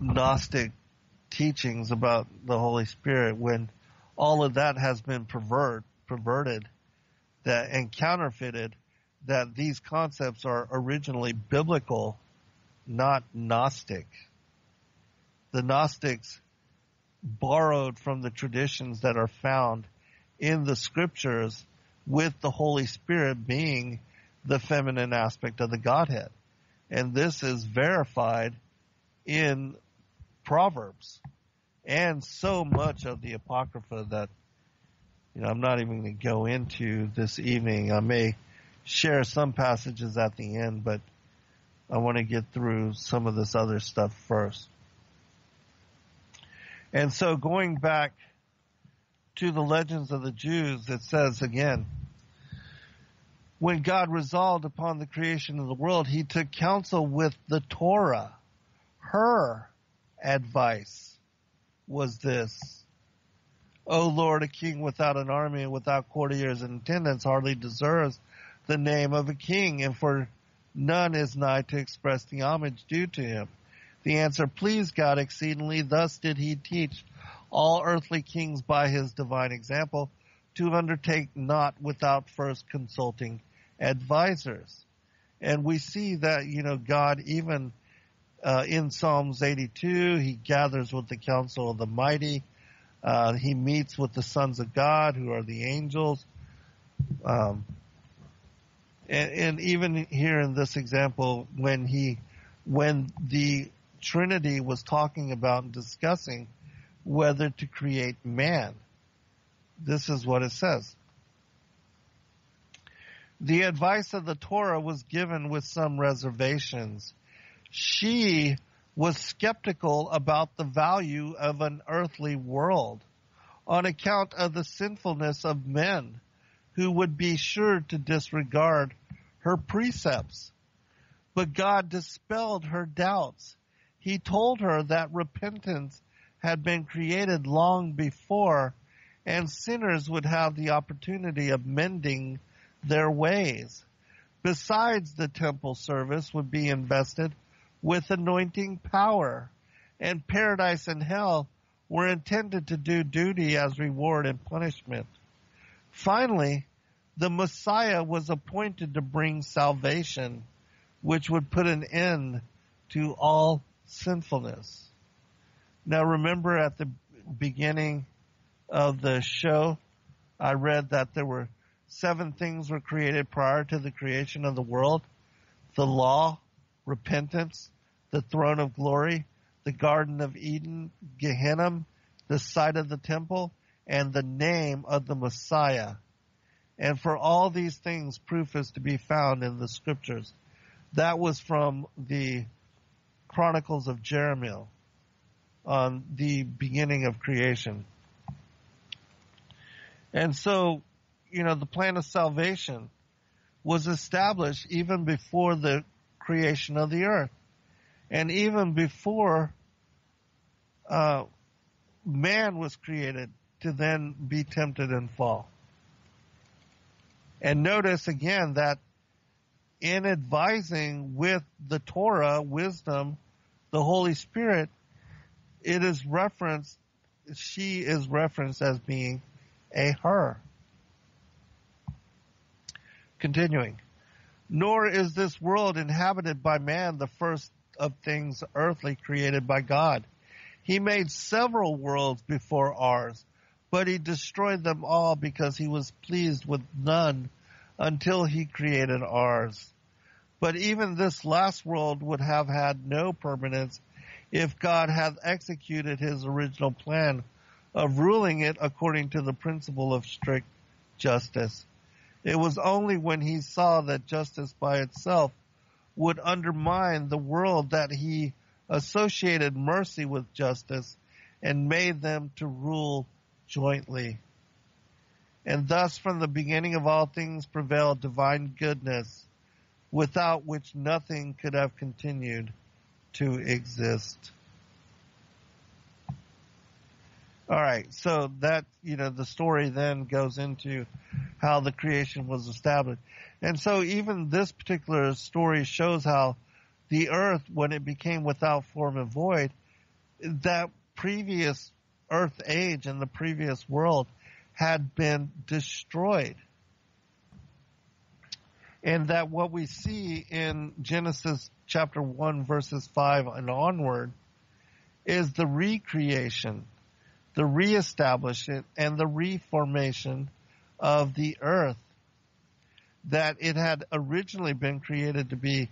S2: Gnostic teachings about the Holy Spirit when all of that has been pervert, perverted that and counterfeited that these concepts are originally biblical, not Gnostic. The Gnostics borrowed from the traditions that are found in the scriptures with the Holy Spirit being the feminine aspect of the Godhead. And this is verified in Proverbs and so much of the Apocrypha that, you know, I'm not even going to go into this evening. I may share some passages at the end, but I want to get through some of this other stuff first. And so going back to the legends of the Jews, it says again, when God resolved upon the creation of the world, he took counsel with the Torah. Her advice was this. O Lord, a king without an army and without courtiers and attendants hardly deserves the name of a king, and for none is nigh to express the homage due to him. The answer pleased God exceedingly. Thus did he teach all earthly kings by his divine example to undertake not without first consulting advisors. And we see that, you know, God even uh, in Psalms 82, he gathers with the council of the mighty. Uh, he meets with the sons of God, who are the angels. Um, and, and even here in this example, when he, when the Trinity was talking about and discussing whether to create man, this is what it says. The advice of the Torah was given with some reservations. She was skeptical about the value of an earthly world on account of the sinfulness of men who would be sure to disregard her precepts. But God dispelled her doubts. He told her that repentance had been created long before and sinners would have the opportunity of mending their ways. Besides, the temple service would be invested with anointing power, and paradise and hell were intended to do duty as reward and punishment. Finally, the Messiah was appointed to bring salvation, which would put an end to all sinfulness. Now remember at the beginning of the show, I read that there were seven things were created prior to the creation of the world. The law, repentance, the throne of glory, the Garden of Eden, Gehenna, the site of the temple, and the name of the Messiah. And for all these things, proof is to be found in the scriptures. That was from the Chronicles of Jeremiah on the beginning of creation. And so, you know, the plan of salvation was established even before the creation of the earth and even before uh, man was created to then be tempted and fall. And notice again that in advising with the Torah, wisdom, the Holy Spirit, it is referenced, she is referenced as being a her. Continuing. Nor is this world inhabited by man the first of things earthly created by God. He made several worlds before ours, but he destroyed them all because he was pleased with none until he created ours. But even this last world would have had no permanence if God had executed his original plan of ruling it according to the principle of strict justice. It was only when he saw that justice by itself would undermine the world that he associated mercy with justice and made them to rule jointly. And thus from the beginning of all things prevailed divine goodness, without which nothing could have continued to exist. All right, so that, you know, the story then goes into how the creation was established. And so even this particular story shows how the earth, when it became without form and void, that previous earth age and the previous world had been destroyed. And that what we see in Genesis chapter 1 verses 5 and onward is the recreation, the reestablishment and the reformation of the earth. That it had originally been created to be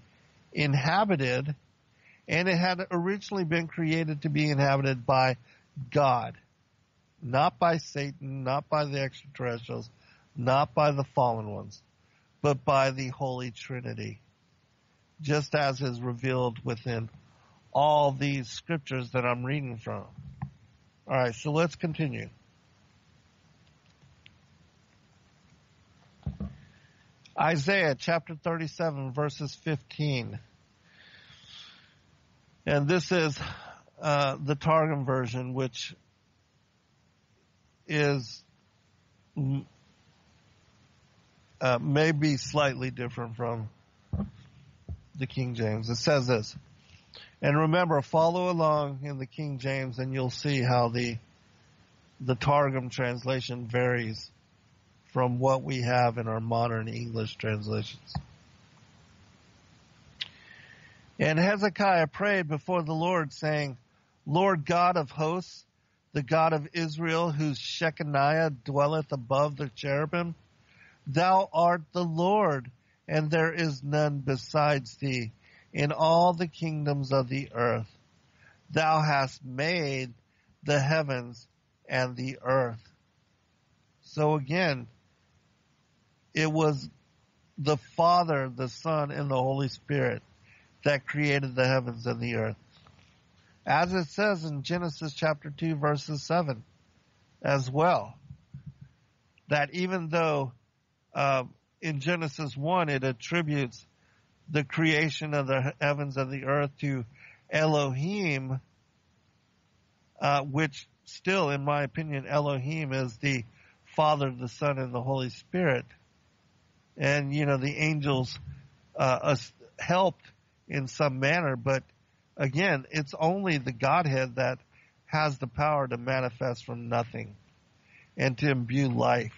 S2: inhabited and it had originally been created to be inhabited by God. Not by Satan, not by the extraterrestrials, not by the fallen ones, but by the Holy Trinity. Just as is revealed within all these scriptures that I'm reading from. Alright, so let's continue. Isaiah chapter 37 verses 15. And this is uh, the Targum version, which is uh, maybe slightly different from the King James. It says this. And remember, follow along in the King James and you'll see how the the Targum translation varies from what we have in our modern English translations. And Hezekiah prayed before the Lord saying, Lord God of hosts, the God of Israel, whose Shekinah dwelleth above the cherubim, thou art the Lord, and there is none besides thee in all the kingdoms of the earth. Thou hast made the heavens and the earth. So again, it was the Father, the Son, and the Holy Spirit that created the heavens and the earth. As it says in Genesis chapter 2 verses 7 as well. That even though uh, in Genesis 1 it attributes the creation of the heavens and the earth to Elohim, uh, which still, in my opinion, Elohim is the Father, the Son, and the Holy Spirit and you know the angels uh, helped in some manner, but again, it's only the Godhead that has the power to manifest from nothing and to imbue life.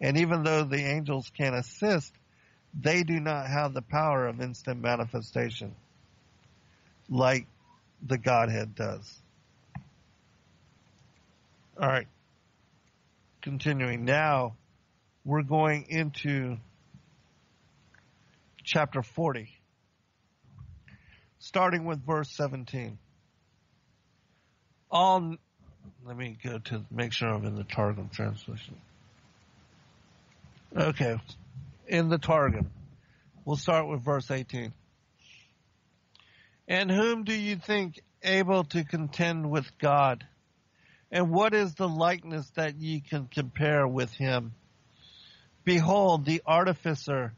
S2: And even though the angels can assist, they do not have the power of instant manifestation like the Godhead does. All right. Continuing now, we're going into chapter 40. starting with verse 17. All, let me go to make sure I'm in the Targum translation. Okay, in the Targum. We'll start with verse 18. And whom do you think able to contend with God? And what is the likeness that ye can compare with him? Behold, the artificer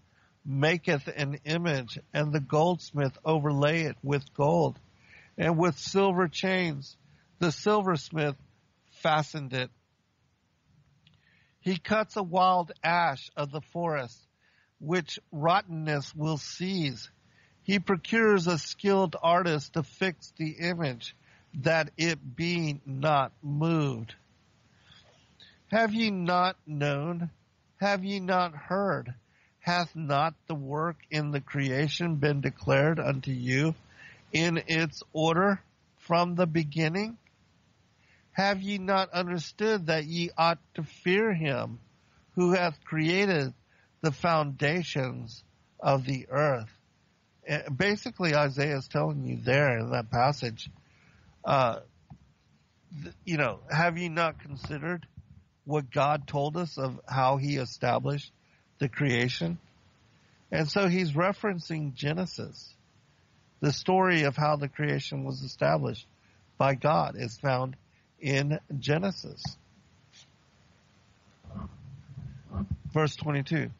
S2: maketh an image, and the goldsmith overlay it with gold, and with silver chains the silversmith fastened it. He cuts a wild ash of the forest, which rottenness will seize. He procures a skilled artist to fix the image, that it be not moved. Have ye not known? Have ye not heard? Hath not the work in the creation been declared unto you in its order from the beginning? Have ye not understood that ye ought to fear him who hath created the foundations of the earth? Basically, Isaiah is telling you there in that passage, uh, you know, have you not considered what God told us of how he established the creation? And so he's referencing Genesis. The story of how the creation was established by God is found in Genesis. Verse 22.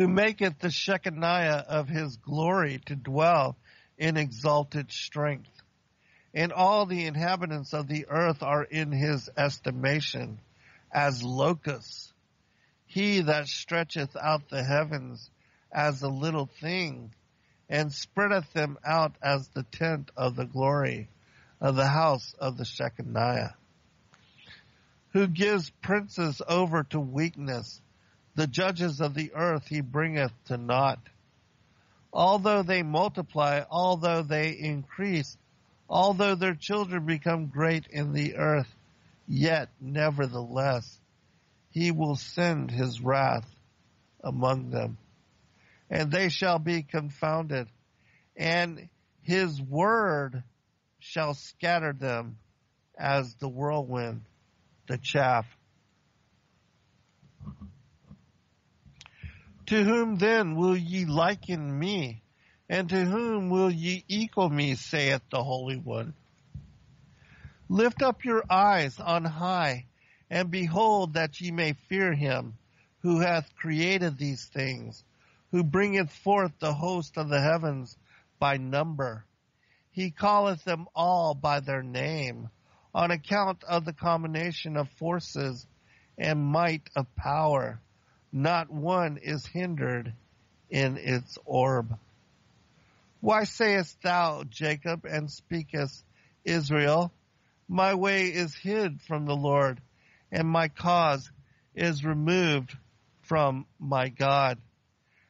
S2: Who maketh the Shekinah of his glory to dwell in exalted strength and all the inhabitants of the earth are in his estimation as locusts. He that stretcheth out the heavens as a little thing, and spreadeth them out as the tent of the glory of the house of the Shekinah. Who gives princes over to weakness, the judges of the earth he bringeth to naught. Although they multiply, although they increase, although their children become great in the earth, yet nevertheless he will send his wrath among them, and they shall be confounded, and his word shall scatter them as the whirlwind, the chaff. To whom then will ye liken me? And to whom will ye equal me, saith the Holy One? Lift up your eyes on high, and behold that ye may fear him, who hath created these things, who bringeth forth the host of the heavens by number. He calleth them all by their name, on account of the combination of forces and might of power. Not one is hindered in its orb. Why sayest thou, Jacob, and speakest, Israel? My way is hid from the Lord, and my cause is removed from my God.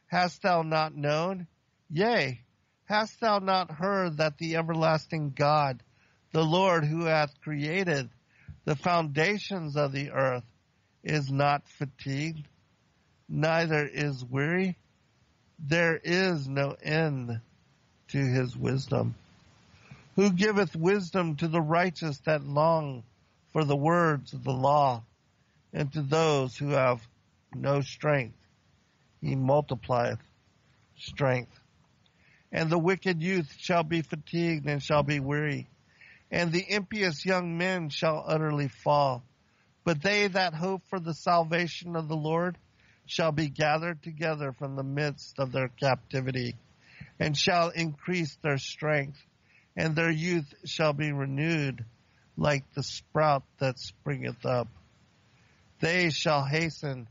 S2: Hast thou not known? Yea, hast thou not heard that the everlasting God, the Lord who hath created the foundations of the earth, is not fatigued, neither is weary? There is no end to his wisdom. Who giveth wisdom to the righteous that long for the words of the law, and to those who have no strength, he multiplieth strength. And the wicked youth shall be fatigued and shall be weary, and the impious young men shall utterly fall. But they that hope for the salvation of the Lord shall be gathered together from the midst of their captivity and shall increase their strength, and their youth shall be renewed like the sprout that springeth up. They shall hasten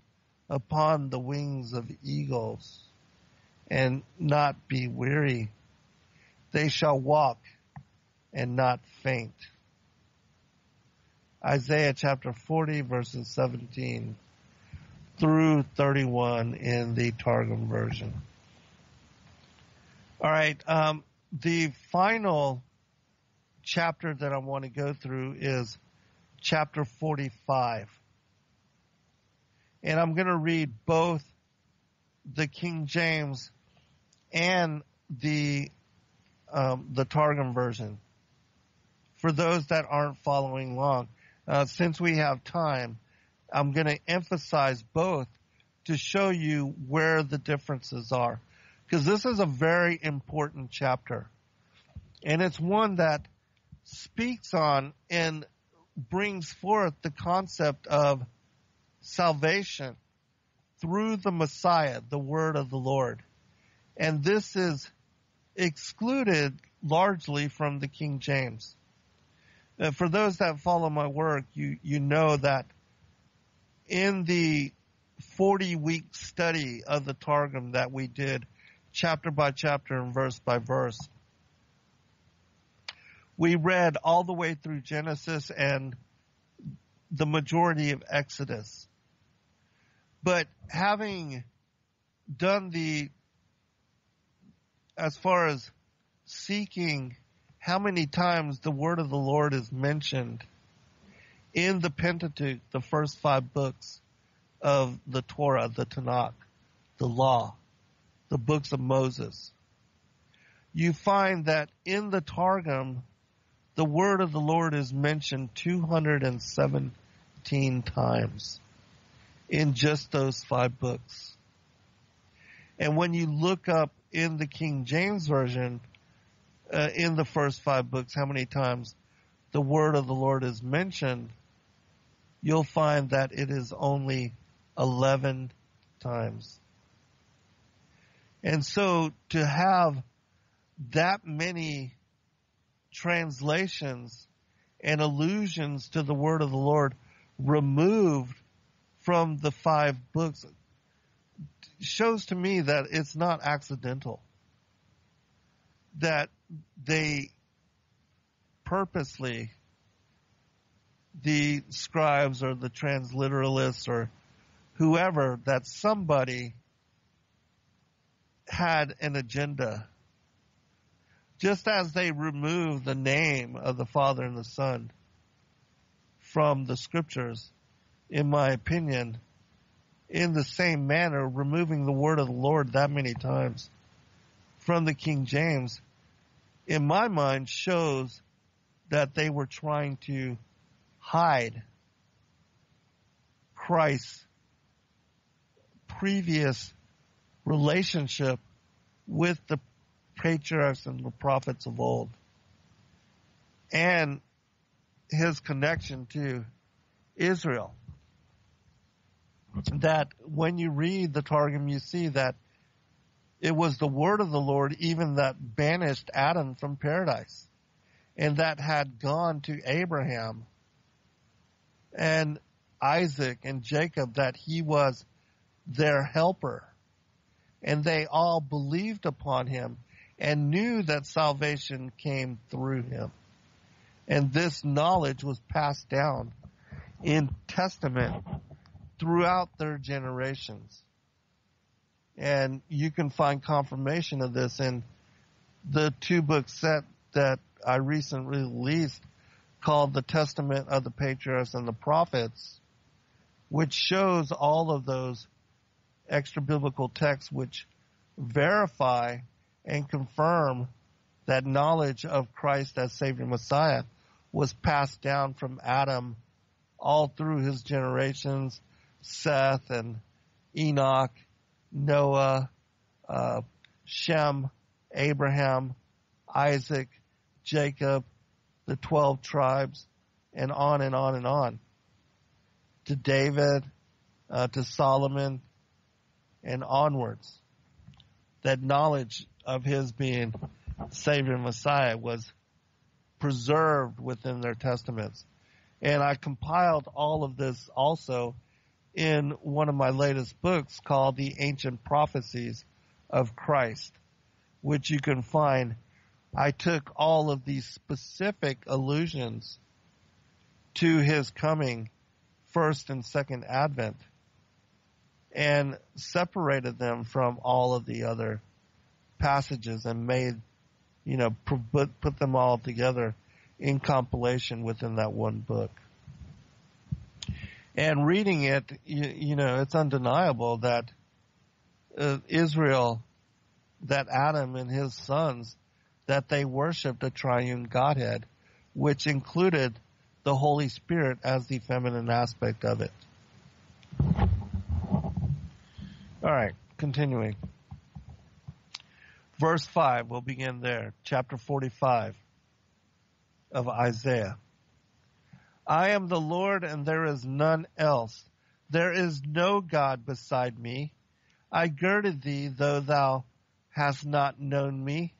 S2: upon the wings of eagles and not be weary. They shall walk and not faint. Isaiah chapter 40 verses 17 through 31 in the Targum version. All right. Um, the final chapter that I want to go through is chapter 45. And I'm going to read both the King James and the um, the Targum version. For those that aren't following along, uh, since we have time, I'm going to emphasize both to show you where the differences are. Because this is a very important chapter. And it's one that speaks on and brings forth the concept of salvation through the Messiah, the word of the Lord. And this is excluded largely from the King James. Uh, for those that follow my work, you, you know that in the 40 week study of the Targum that we did chapter by chapter and verse by verse, we read all the way through Genesis and the majority of Exodus. But having done the, as far as seeking how many times the word of the Lord is mentioned in the Pentateuch, the first five books of the Torah, the Tanakh, the law, the books of Moses, you find that in the Targum, the word of the Lord is mentioned 217 times in just those five books. And when you look up in the King James Version, uh, in the first five books, how many times the word of the Lord is mentioned, you'll find that it is only 11 times. And so to have that many translations and allusions to the word of the Lord removed from the five books shows to me that it's not accidental. That they purposely, the scribes or the transliteralists or whoever, that somebody had an agenda. Just as they remove the name of the Father and the Son from the scriptures, in my opinion, in the same manner, removing the word of the Lord that many times from the King James, in my mind, shows that they were trying to hide Christ's previous relationship with the patriarchs and the prophets of old. And his connection to Israel. That when you read the Targum, you see that it was the word of the Lord even that banished Adam from paradise and that had gone to Abraham and Isaac and Jacob that he was their helper and they all believed upon him and knew that salvation came through him. And this knowledge was passed down in testament throughout their generations. And you can find confirmation of this in the two book set that I recently released called The Testament of the Patriarchs and the Prophets, which shows all of those extra biblical texts which verify and confirm that knowledge of Christ as Savior Messiah was passed down from Adam all through his generations, Seth and Enoch, Noah, uh, Shem, Abraham, Isaac, Jacob, the 12 tribes, and on and on and on. To David, uh, to Solomon, and onwards. That knowledge of his being Savior and Messiah was preserved within their testaments. And I compiled all of this also in one of my latest books called The Ancient Prophecies of Christ, which you can find. I took all of these specific allusions to his coming first and second advent and separated them from all of the other passages and made, you know, put, put them all together in compilation within that one book. And reading it, you, you know, it's undeniable that uh, Israel, that Adam and his sons that they worshiped a triune Godhead, which included the Holy Spirit as the feminine aspect of it. All right, continuing. Verse 5, we'll begin there. Chapter 45 of Isaiah. I am the Lord and there is none else. There is no God beside me. I girded thee, though thou hast not known me,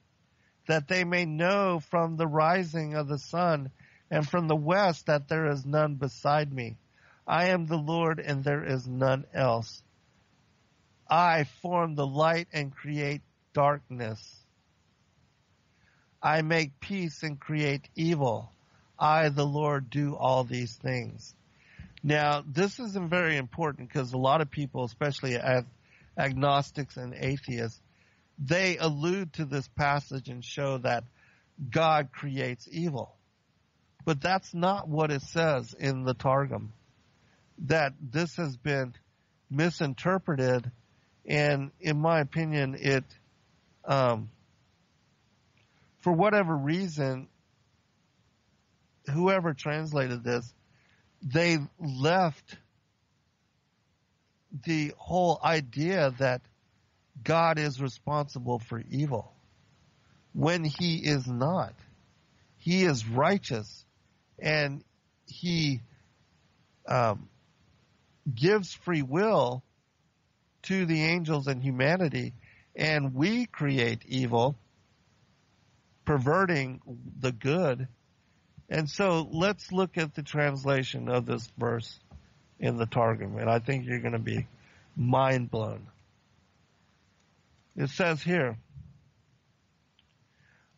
S2: that they may know from the rising of the sun and from the west that there is none beside me. I am the Lord and there is none else. I form the light and create darkness. I make peace and create evil. I, the Lord, do all these things. Now, this isn't very important because a lot of people, especially agnostics and atheists, they allude to this passage and show that God creates evil. But that's not what it says in the Targum. That this has been misinterpreted, and in my opinion, it, um, for whatever reason, whoever translated this, they left the whole idea that God is responsible for evil when he is not. He is righteous and he um, gives free will to the angels and humanity, and we create evil, perverting the good. And so let's look at the translation of this verse in the Targum, and I think you're going to be mind blown. It says here,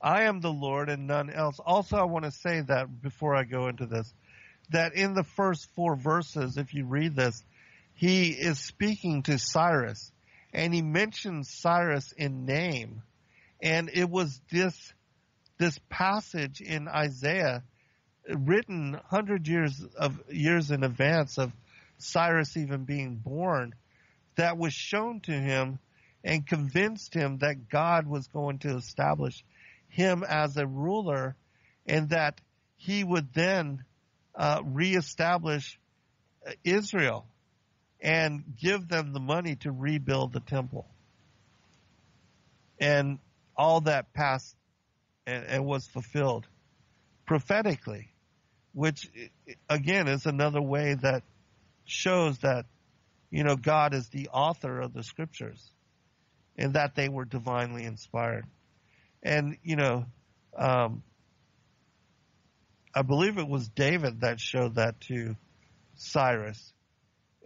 S2: I am the Lord and none else. Also, I want to say that before I go into this, that in the first four verses, if you read this, he is speaking to Cyrus and he mentions Cyrus in name. And it was this, this passage in Isaiah written hundred years of years in advance of Cyrus even being born that was shown to him and convinced him that God was going to establish him as a ruler and that he would then uh, reestablish uh, Israel and give them the money to rebuild the temple. And all that passed and, and was fulfilled prophetically, which again is another way that shows that, you know, God is the author of the scriptures and that they were divinely inspired. And, you know, um, I believe it was David that showed that to Cyrus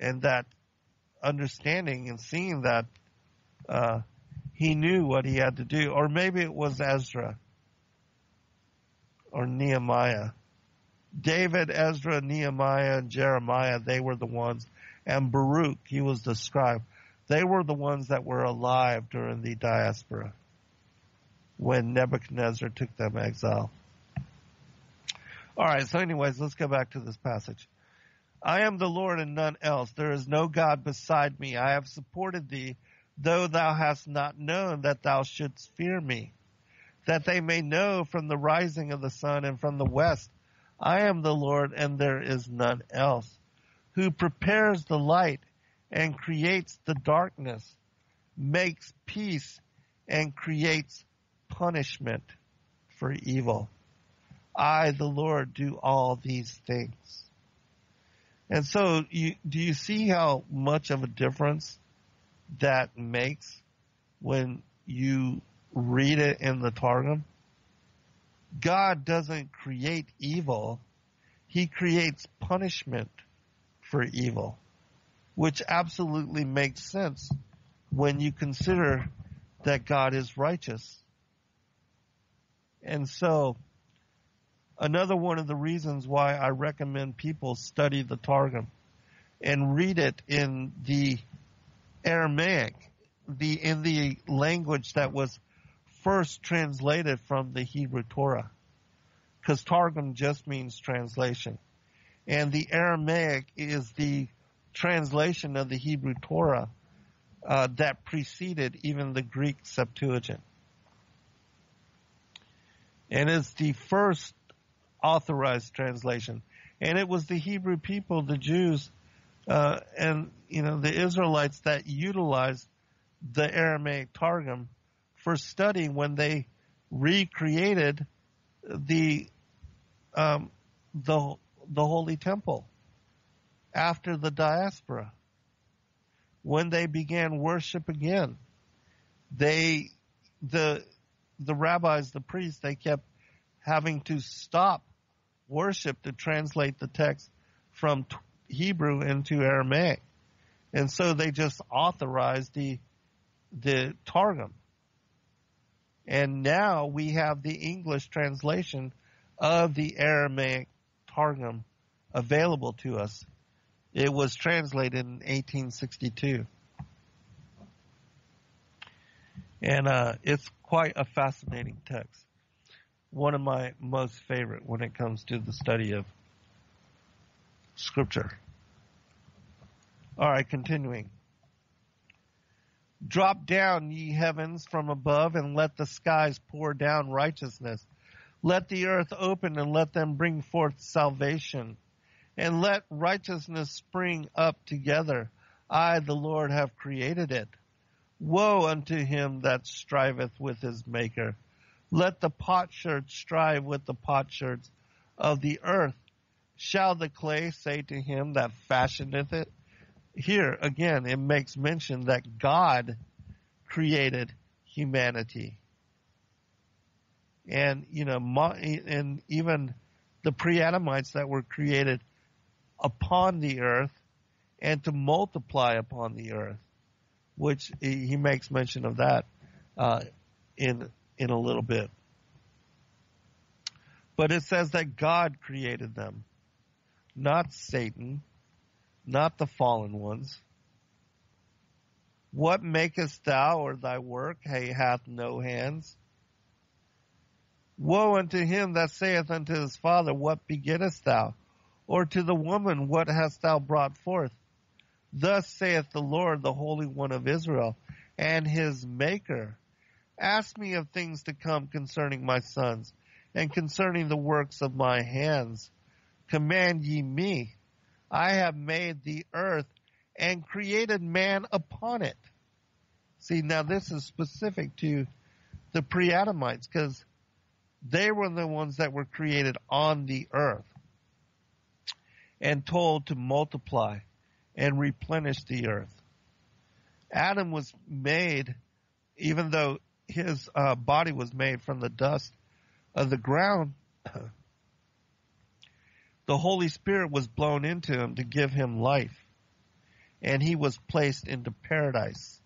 S2: and that understanding and seeing that, uh, he knew what he had to do. Or maybe it was Ezra or Nehemiah. David, Ezra, Nehemiah, and Jeremiah, they were the ones, and Baruch, he was the scribe. They were the ones that were alive during the diaspora when Nebuchadnezzar took them exile. All right, so anyways, let's go back to this passage. I am the Lord and none else. There is no God beside me. I have supported thee, though thou hast not known that thou shouldst fear me, that they may know from the rising of the sun and from the west. I am the Lord and there is none else, who prepares the light and creates the darkness, makes peace and creates punishment for evil. I, the Lord, do all these things. And so you, do you see how much of a difference that makes when you read it in the Targum? God doesn't create evil. He creates punishment for evil which absolutely makes sense when you consider that God is righteous. And so, another one of the reasons why I recommend people study the Targum and read it in the Aramaic, the, in the language that was first translated from the Hebrew Torah. Cause Targum just means translation. And the Aramaic is the translation of the Hebrew Torah uh, that preceded even the Greek Septuagint. And it's the first authorized translation. And it was the Hebrew people, the Jews, uh, and, you know, the Israelites that utilized the Aramaic Targum for study when they recreated the, um, the, the Holy Temple after the diaspora. When they began worship again, they, the, the rabbis, the priests, they kept having to stop worship to translate the text from Hebrew into Aramaic. And so they just authorized the, the Targum. And now we have the English translation of the Aramaic Targum available to us. It was translated in 1862. And uh, it's quite a fascinating text. One of my most favorite when it comes to the study of Scripture. All right, continuing. Drop down, ye heavens, from above, and let the skies pour down righteousness. Let the earth open, and let them bring forth salvation. And let righteousness spring up together. I, the Lord, have created it. Woe unto him that striveth with his maker. Let the potsherds strive with the potsherds of the earth. Shall the clay say to him that fashioneth it, here again it makes mention that God created humanity. And, you know, and even the pre-Adamites that were created upon the earth and to multiply upon the earth, which he makes mention of that, uh, in, in a little bit. But it says that God created them, not Satan, not the fallen ones. What makest thou or thy work he hath no hands? Woe unto him that saith unto his father, What begettest thou? Or to the woman, What hast thou brought forth? Thus saith the Lord, the Holy One of Israel, and his Maker. Ask me of things to come concerning my sons, and concerning the works of my hands. Command ye me. I have made the earth and created man upon it. See, now this is specific to the pre-Adamites because they were the ones that were created on the earth and told to multiply and replenish the earth. Adam was made, even though his uh, body was made from the dust of the ground, the Holy Spirit was blown into him to give him life. And he was placed into paradise,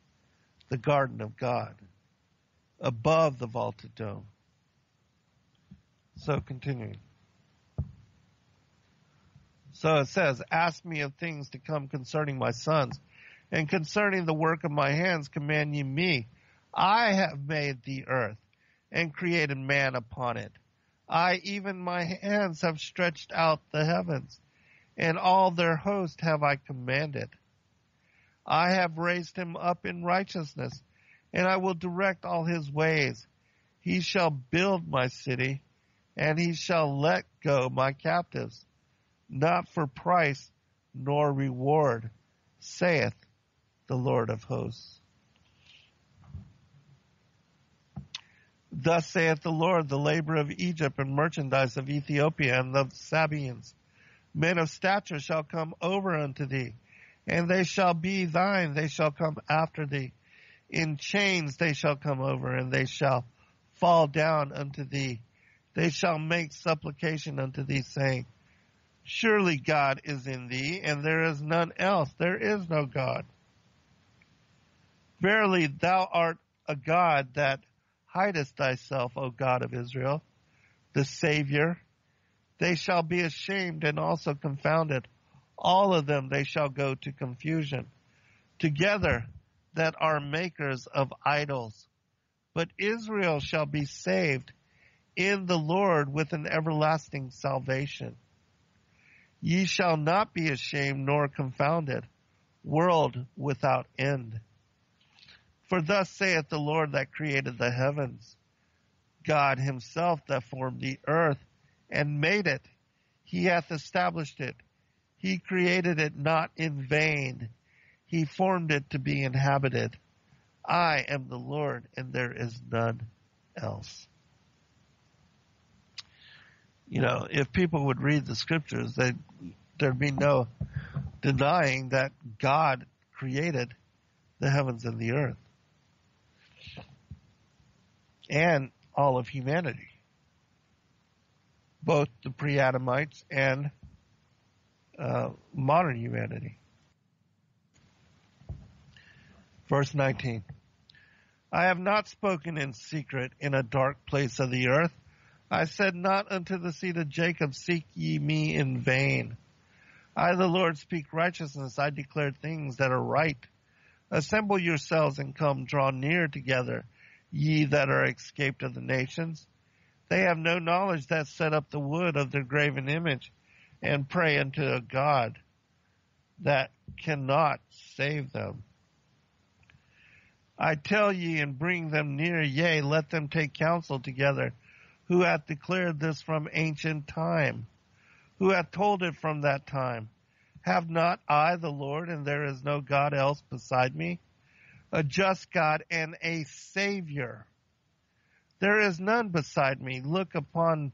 S2: the garden of God, above the vaulted dome. So continuing. So it says, ask me of things to come concerning my sons and concerning the work of my hands command ye me. I have made the earth and created man upon it. I, even my hands, have stretched out the heavens, and all their host have I commanded. I have raised him up in righteousness, and I will direct all his ways. He shall build my city, and he shall let go my captives, not for price nor reward, saith the Lord of hosts. Thus saith the Lord, the labor of Egypt and merchandise of Ethiopia and the Sabaeans. Men of stature shall come over unto thee, and they shall be thine, they shall come after thee. In chains they shall come over, and they shall fall down unto thee. They shall make supplication unto thee, saying, Surely God is in thee, and there is none else. There is no God. Verily thou art a God that hidest thyself, O God of Israel, the Savior. They shall be ashamed and also confounded. All of them they shall go to confusion. Together that are makers of idols. But Israel shall be saved in the Lord with an everlasting salvation. Ye shall not be ashamed nor confounded, world without end. For thus saith the Lord that created the heavens, God himself that formed the earth and made it. He hath established it. He created it not in vain. He formed it to be inhabited. I am the Lord and there is none else. You know, if people would read the scriptures, they, there'd be no denying that God created the heavens and the earth. And all of humanity. Both the pre-Adamites and uh, modern humanity. Verse 19. I have not spoken in secret in a dark place of the earth. I said not unto the seed of Jacob, seek ye me in vain. I, the Lord, speak righteousness. I declare things that are right. Assemble yourselves and come, draw near together, ye that are escaped of the nations. They have no knowledge that set up the wood of their graven image and pray unto a God that cannot save them. I tell ye and bring them near, yea, let them take counsel together, who hath declared this from ancient time, who hath told it from that time. Have not I the Lord, and there is no God else beside me? A just God and a Savior. There is none beside me. Look upon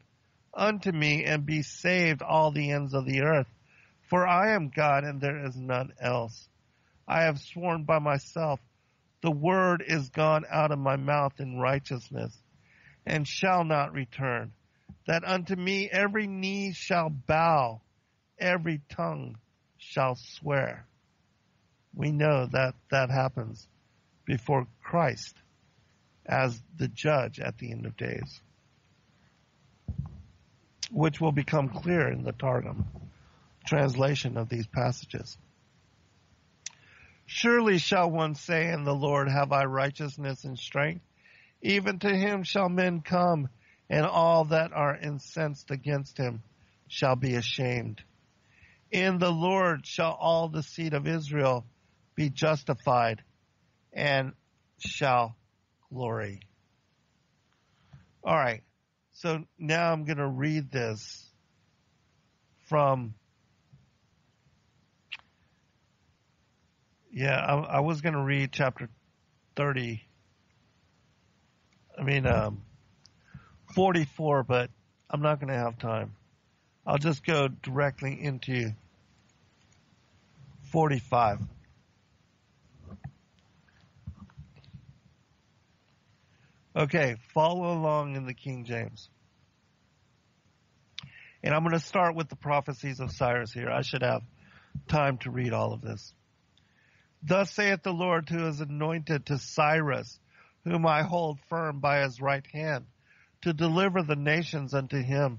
S2: unto me and be saved all the ends of the earth. For I am God and there is none else. I have sworn by myself, the word is gone out of my mouth in righteousness and shall not return. That unto me every knee shall bow, every tongue shall swear. We know that that happens before Christ as the judge at the end of days which will become clear in the Targum translation of these passages. Surely shall one say in the Lord, have I righteousness and strength? Even to him shall men come, and all that are incensed against him shall be ashamed. In the Lord shall all the seed of Israel be justified and shall glory. All right. So now I'm going to read this from, yeah, I, I was going to read chapter 30, I mean, um, 44, but I'm not going to have time. I'll just go directly into 45. Okay, follow along in the King James. And I'm going to start with the prophecies of Cyrus here. I should have time to read all of this. Thus saith the Lord who is anointed to Cyrus, whom I hold firm by his right hand, to deliver the nations unto him.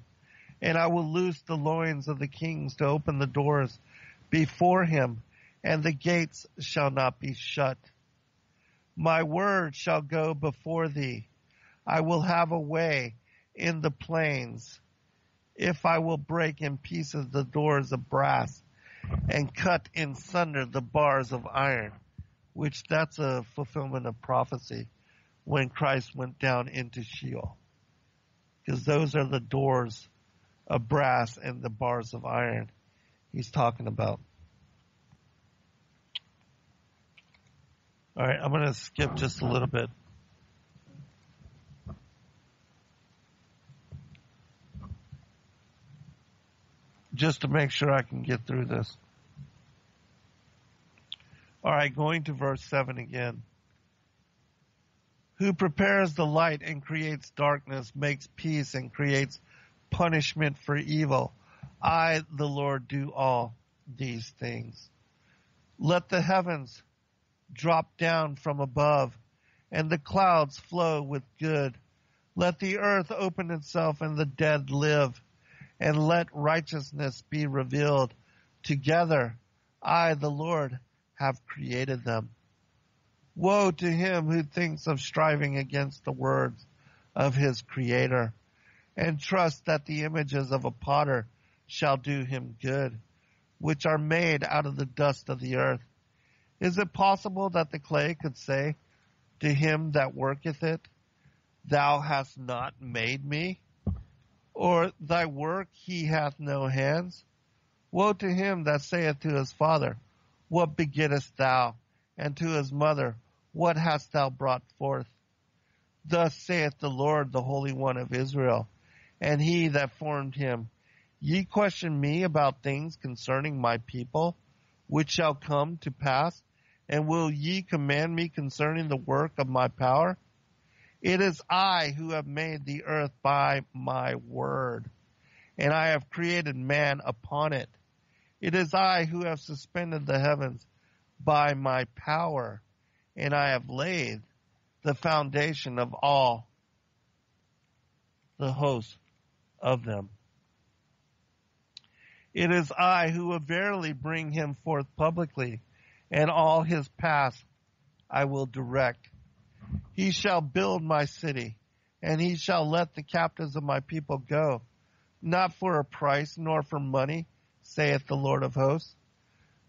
S2: And I will loose the loins of the kings to open the doors before him, and the gates shall not be shut. My word shall go before thee. I will have a way in the plains. If I will break in pieces the doors of brass and cut in sunder the bars of iron, which that's a fulfillment of prophecy when Christ went down into Sheol. Because those are the doors of brass and the bars of iron he's talking about. All right, I'm going to skip just a little bit. Just to make sure I can get through this. All right, going to verse 7 again. Who prepares the light and creates darkness, makes peace and creates punishment for evil. I, the Lord, do all these things. Let the heavens drop down from above, and the clouds flow with good. Let the earth open itself and the dead live, and let righteousness be revealed. Together, I, the Lord, have created them. Woe to him who thinks of striving against the words of his creator and trust that the images of a potter shall do him good, which are made out of the dust of the earth. Is it possible that the clay could say to him that worketh it, Thou hast not made me? Or thy work he hath no hands? Woe to him that saith to his father, What begettest thou? And to his mother, What hast thou brought forth? Thus saith the Lord, the Holy One of Israel, and he that formed him, Ye question me about things concerning my people, which shall come to pass, and will ye command me concerning the work of my power? It is I who have made the earth by my word, and I have created man upon it. It is I who have suspended the heavens by my power, and I have laid the foundation of all the hosts of them. It is I who will verily bring him forth publicly, and all his paths I will direct. He shall build my city, and he shall let the captives of my people go, not for a price, nor for money, saith the Lord of hosts.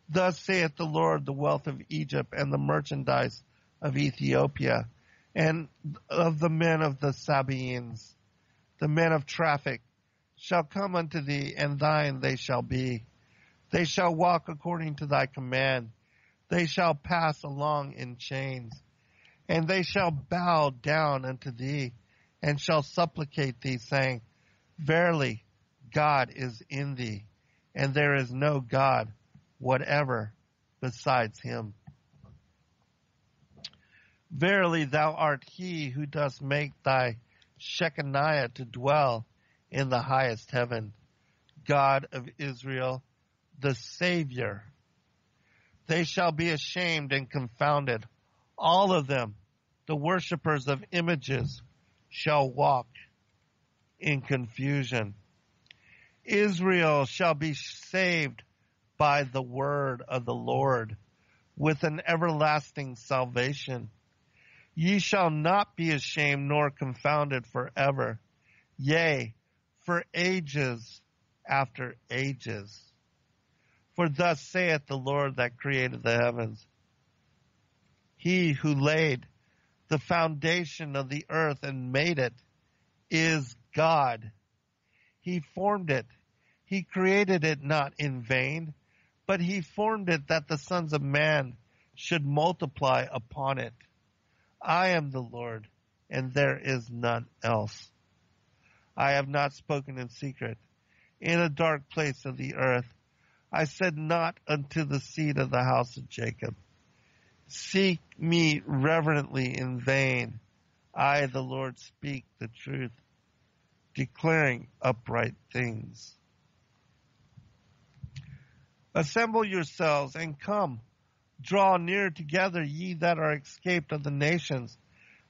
S2: Thus saith the Lord, the wealth of Egypt and the merchandise of Ethiopia, and of the men of the Sabaeans, the men of traffic, shall come unto thee, and thine they shall be. They shall walk according to thy command. They shall pass along in chains. And they shall bow down unto thee, and shall supplicate thee, saying, Verily, God is in thee, and there is no God whatever besides him. Verily, thou art he who dost make thy Shekinah to dwell in the highest heaven, God of Israel, the Savior. They shall be ashamed and confounded. All of them, the worshippers of images, shall walk in confusion. Israel shall be saved by the word of the Lord with an everlasting salvation. Ye shall not be ashamed nor confounded forever. Yea, for ages after ages. For thus saith the Lord that created the heavens. He who laid the foundation of the earth and made it is God. He formed it. He created it not in vain, but he formed it that the sons of man should multiply upon it. I am the Lord, and there is none else. I have not spoken in secret. In a dark place of the earth, I said not unto the seed of the house of Jacob, Seek me reverently in vain. I, the Lord, speak the truth, declaring upright things. Assemble yourselves and come. Draw near together, ye that are escaped of the nations.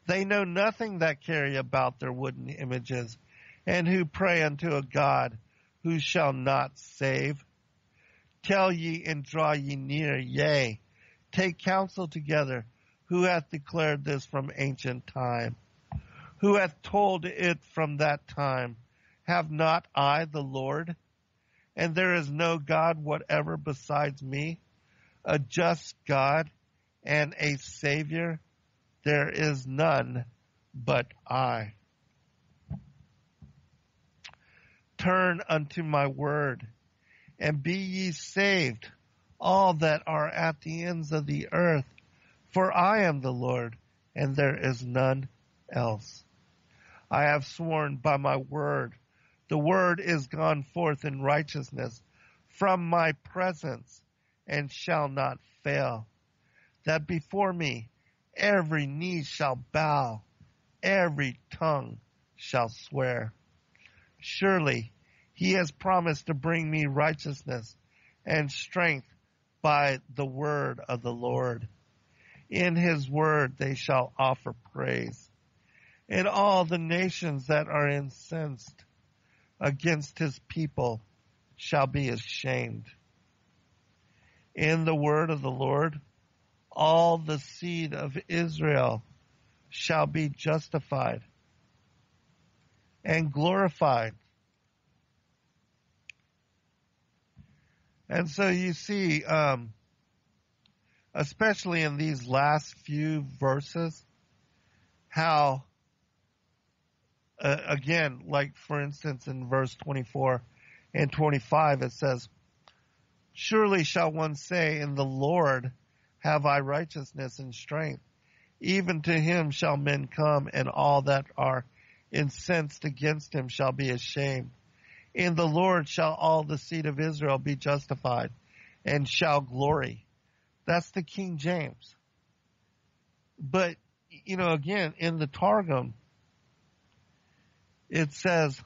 S2: They know nothing that carry about their wooden images and who pray unto a God who shall not save. Tell ye and draw ye near, yea, take counsel together, who hath declared this from ancient time, who hath told it from that time. Have not I the Lord? And there is no God whatever besides me, a just God and a Savior. There is none but I. turn unto my word, and be ye saved, all that are at the ends of the earth. For I am the Lord, and there is none else. I have sworn by my word, the word is gone forth in righteousness from my presence, and shall not fail. That before me every knee shall bow, every tongue shall swear. Surely he has promised to bring me righteousness and strength by the word of the Lord. In his word they shall offer praise. And all the nations that are incensed against his people shall be ashamed. In the word of the Lord, all the seed of Israel shall be justified and glorified. And so you see, um, especially in these last few verses, how uh, again, like for instance in verse 24 and 25, it says, Surely shall one say, In the Lord have I righteousness and strength. Even to him shall men come, and all that are incensed against him shall be ashamed. In the Lord shall all the seed of Israel be justified, and shall glory. That's the King James. But, you know, again, in the Targum, it says,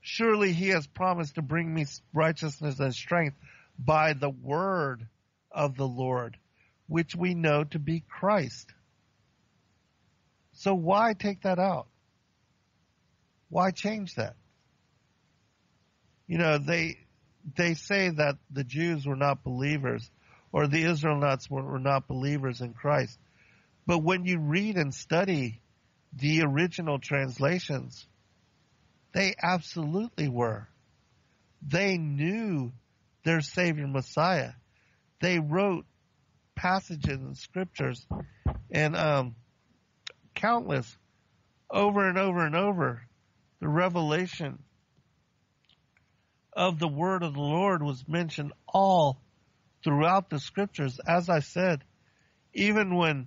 S2: Surely he has promised to bring me righteousness and strength by the word of the Lord, which we know to be Christ. So why take that out? Why change that? You know, they, they say that the Jews were not believers or the Israelites were, were not believers in Christ. But when you read and study the original translations, they absolutely were. They knew their Savior Messiah. They wrote passages in scriptures and um, countless over and over and over. The revelation of the word of the Lord was mentioned all throughout the scriptures. As I said, even when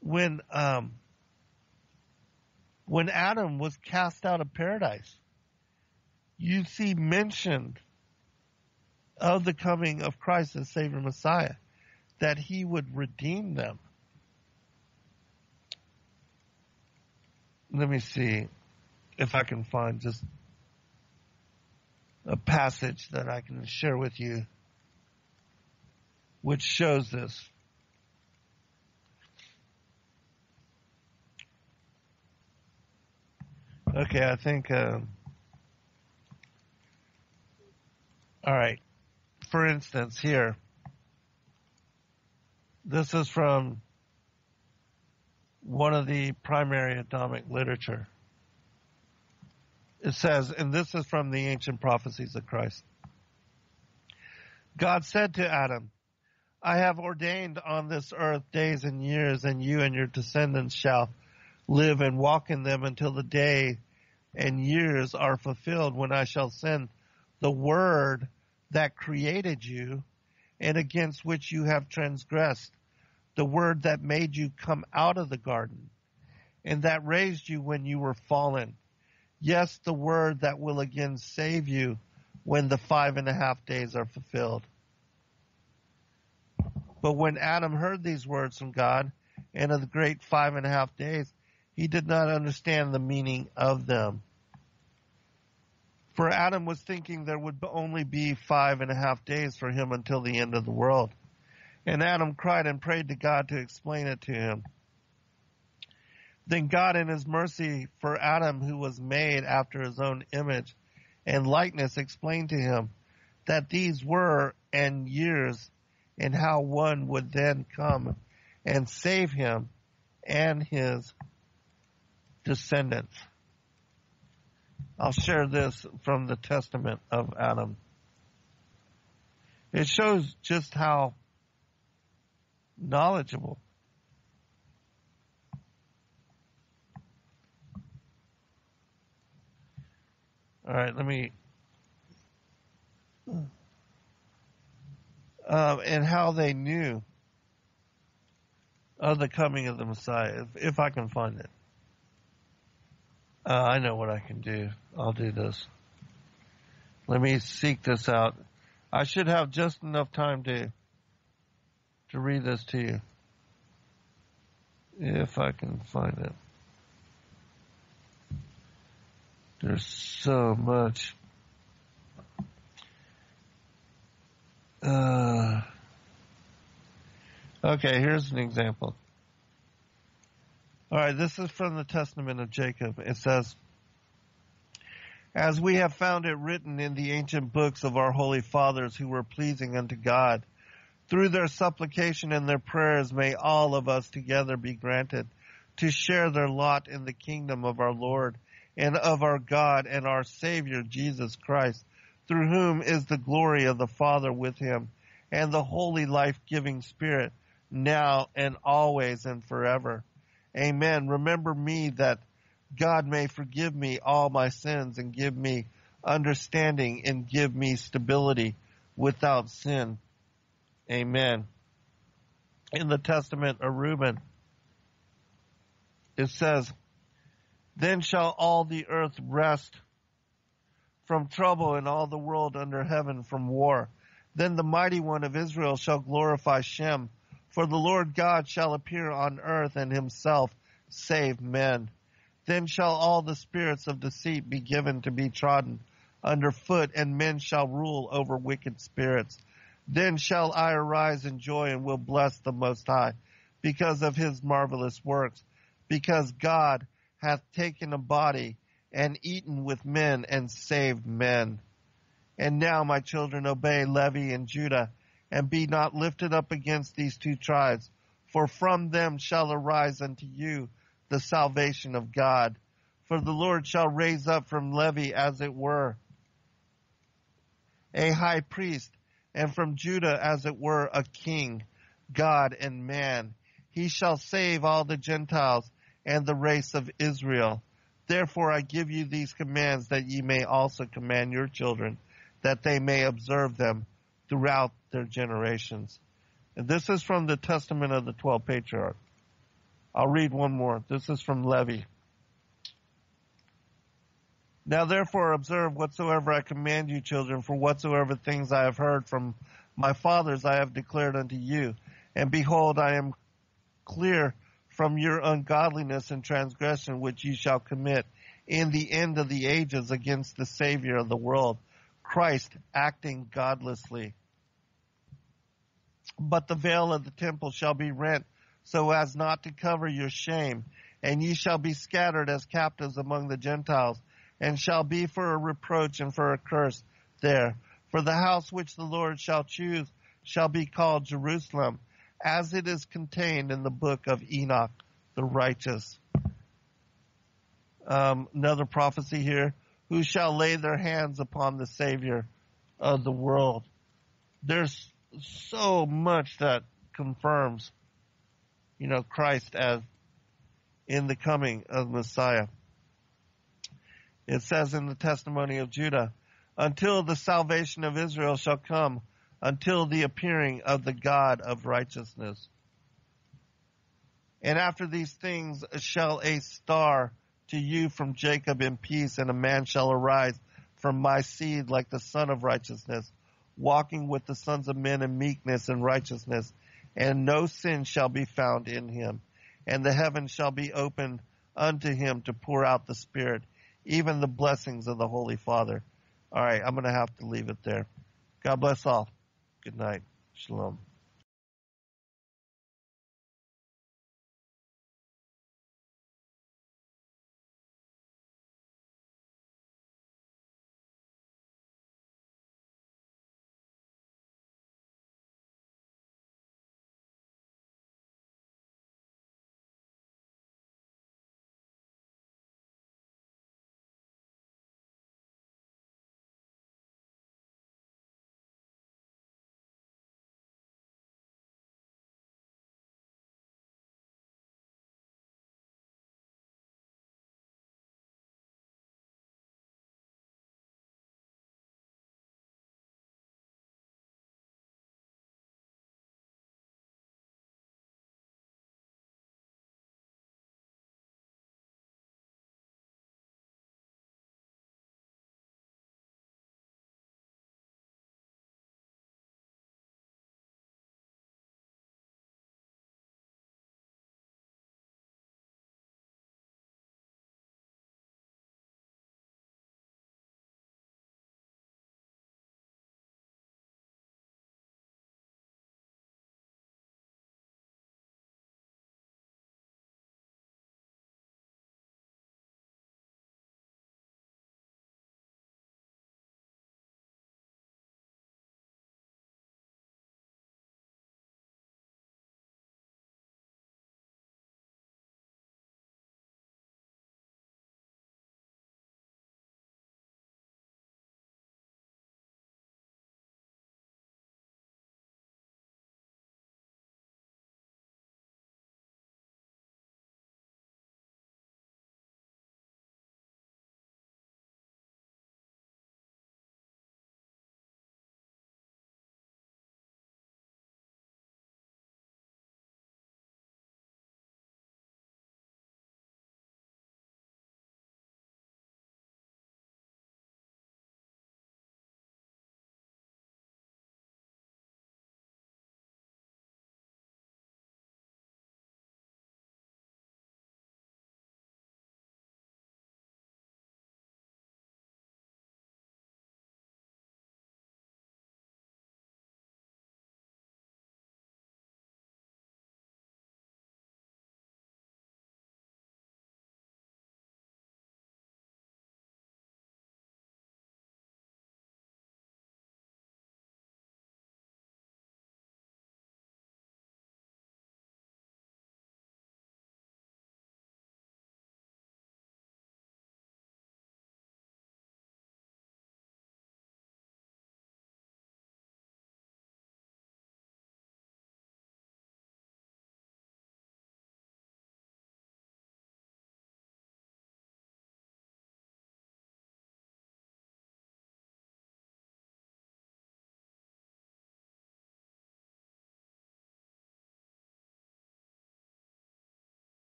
S2: when um, when Adam was cast out of paradise, you see mentioned of the coming of Christ as Savior Messiah, that he would redeem them. Let me see if I can find just a passage that I can share with you which shows this. Okay, I think. Uh, all right. For instance, here, this is from one of the primary Adamic literature. It says, and this is from the ancient prophecies of Christ. God said to Adam, I have ordained on this earth days and years, and you and your descendants shall live and walk in them until the day and years are fulfilled when I shall send the word that created you and against which you have transgressed, the word that made you come out of the garden and that raised you when you were fallen. Yes, the word that will again save you when the five and a half days are fulfilled. But when Adam heard these words from God and of the great five and a half days, he did not understand the meaning of them. For Adam was thinking there would only be five and a half days for him until the end of the world. And Adam cried and prayed to God to explain it to him. Then God in his mercy for Adam who was made after his own image and likeness explained to him that these were and years and how one would then come and save him and his descendants. I'll share this from the Testament of Adam. It shows just how knowledgeable All right, let me. Um, and how they knew of the coming of the Messiah, if, if I can find it. Uh, I know what I can do. I'll do this. Let me seek this out. I should have just enough time to to read this to you. If I can find it. There's so much. Uh, okay, here's an example. All right, this is from the Testament of Jacob. It says, As we have found it written in the ancient books of our holy fathers who were pleasing unto God, through their supplication and their prayers may all of us together be granted to share their lot in the kingdom of our Lord and of our God and our Savior Jesus Christ, through whom is the glory of the Father with him and the holy life-giving Spirit, now and always and forever. Amen. Remember me that God may forgive me all my sins and give me understanding and give me stability without sin. Amen. In the Testament of Reuben, it says, Then shall all the earth rest from trouble and all the world under heaven from war. Then the mighty one of Israel shall glorify Shem, for the Lord God shall appear on earth and himself save men. Then shall all the spirits of deceit be given to be trodden under foot, and men shall rule over wicked spirits. Then shall I arise in joy and will bless the Most High, because of his marvelous works, because God hath taken a body and eaten with men and saved men. And now, my children, obey Levi and Judah, and be not lifted up against these two tribes, for from them shall arise unto you the salvation of God. For the Lord shall raise up from Levi, as it were, a high priest, and from Judah, as it were, a king, God and man. He shall save all the Gentiles and the race of Israel. Therefore I give you these commands that ye may also command your children, that they may observe them throughout their generations. And this is from the Testament of the Twelve Patriarchs. I'll read one more. This is from Levi. Now therefore observe whatsoever I command you, children, for whatsoever things I have heard from my fathers I have declared unto you. And behold, I am clear from your ungodliness and transgression which ye shall commit in the end of the ages against the Savior of the world, Christ acting godlessly. But the veil of the temple shall be rent so as not to cover your shame, and ye shall be scattered as captives among the Gentiles, and shall be for a reproach and for a curse there. For the house which the Lord shall choose shall be called Jerusalem, as it is contained in the book of Enoch the righteous. Um, another prophecy here. Who shall lay their hands upon the Savior of the world? There's so much that confirms you know, Christ as in the coming of Messiah. It says in the testimony of Judah, until the salvation of Israel shall come, until the appearing of the God of righteousness. And after these things shall a star to you from Jacob in peace, and a man shall arise from my seed like the Sun of righteousness, walking with the sons of men in meekness and righteousness, and no sin shall be found in him. And the heavens shall be opened unto him to pour out the Spirit, even the blessings of the Holy Father. All right, I'm going to have to leave it there. God bless all. Good night. Shalom.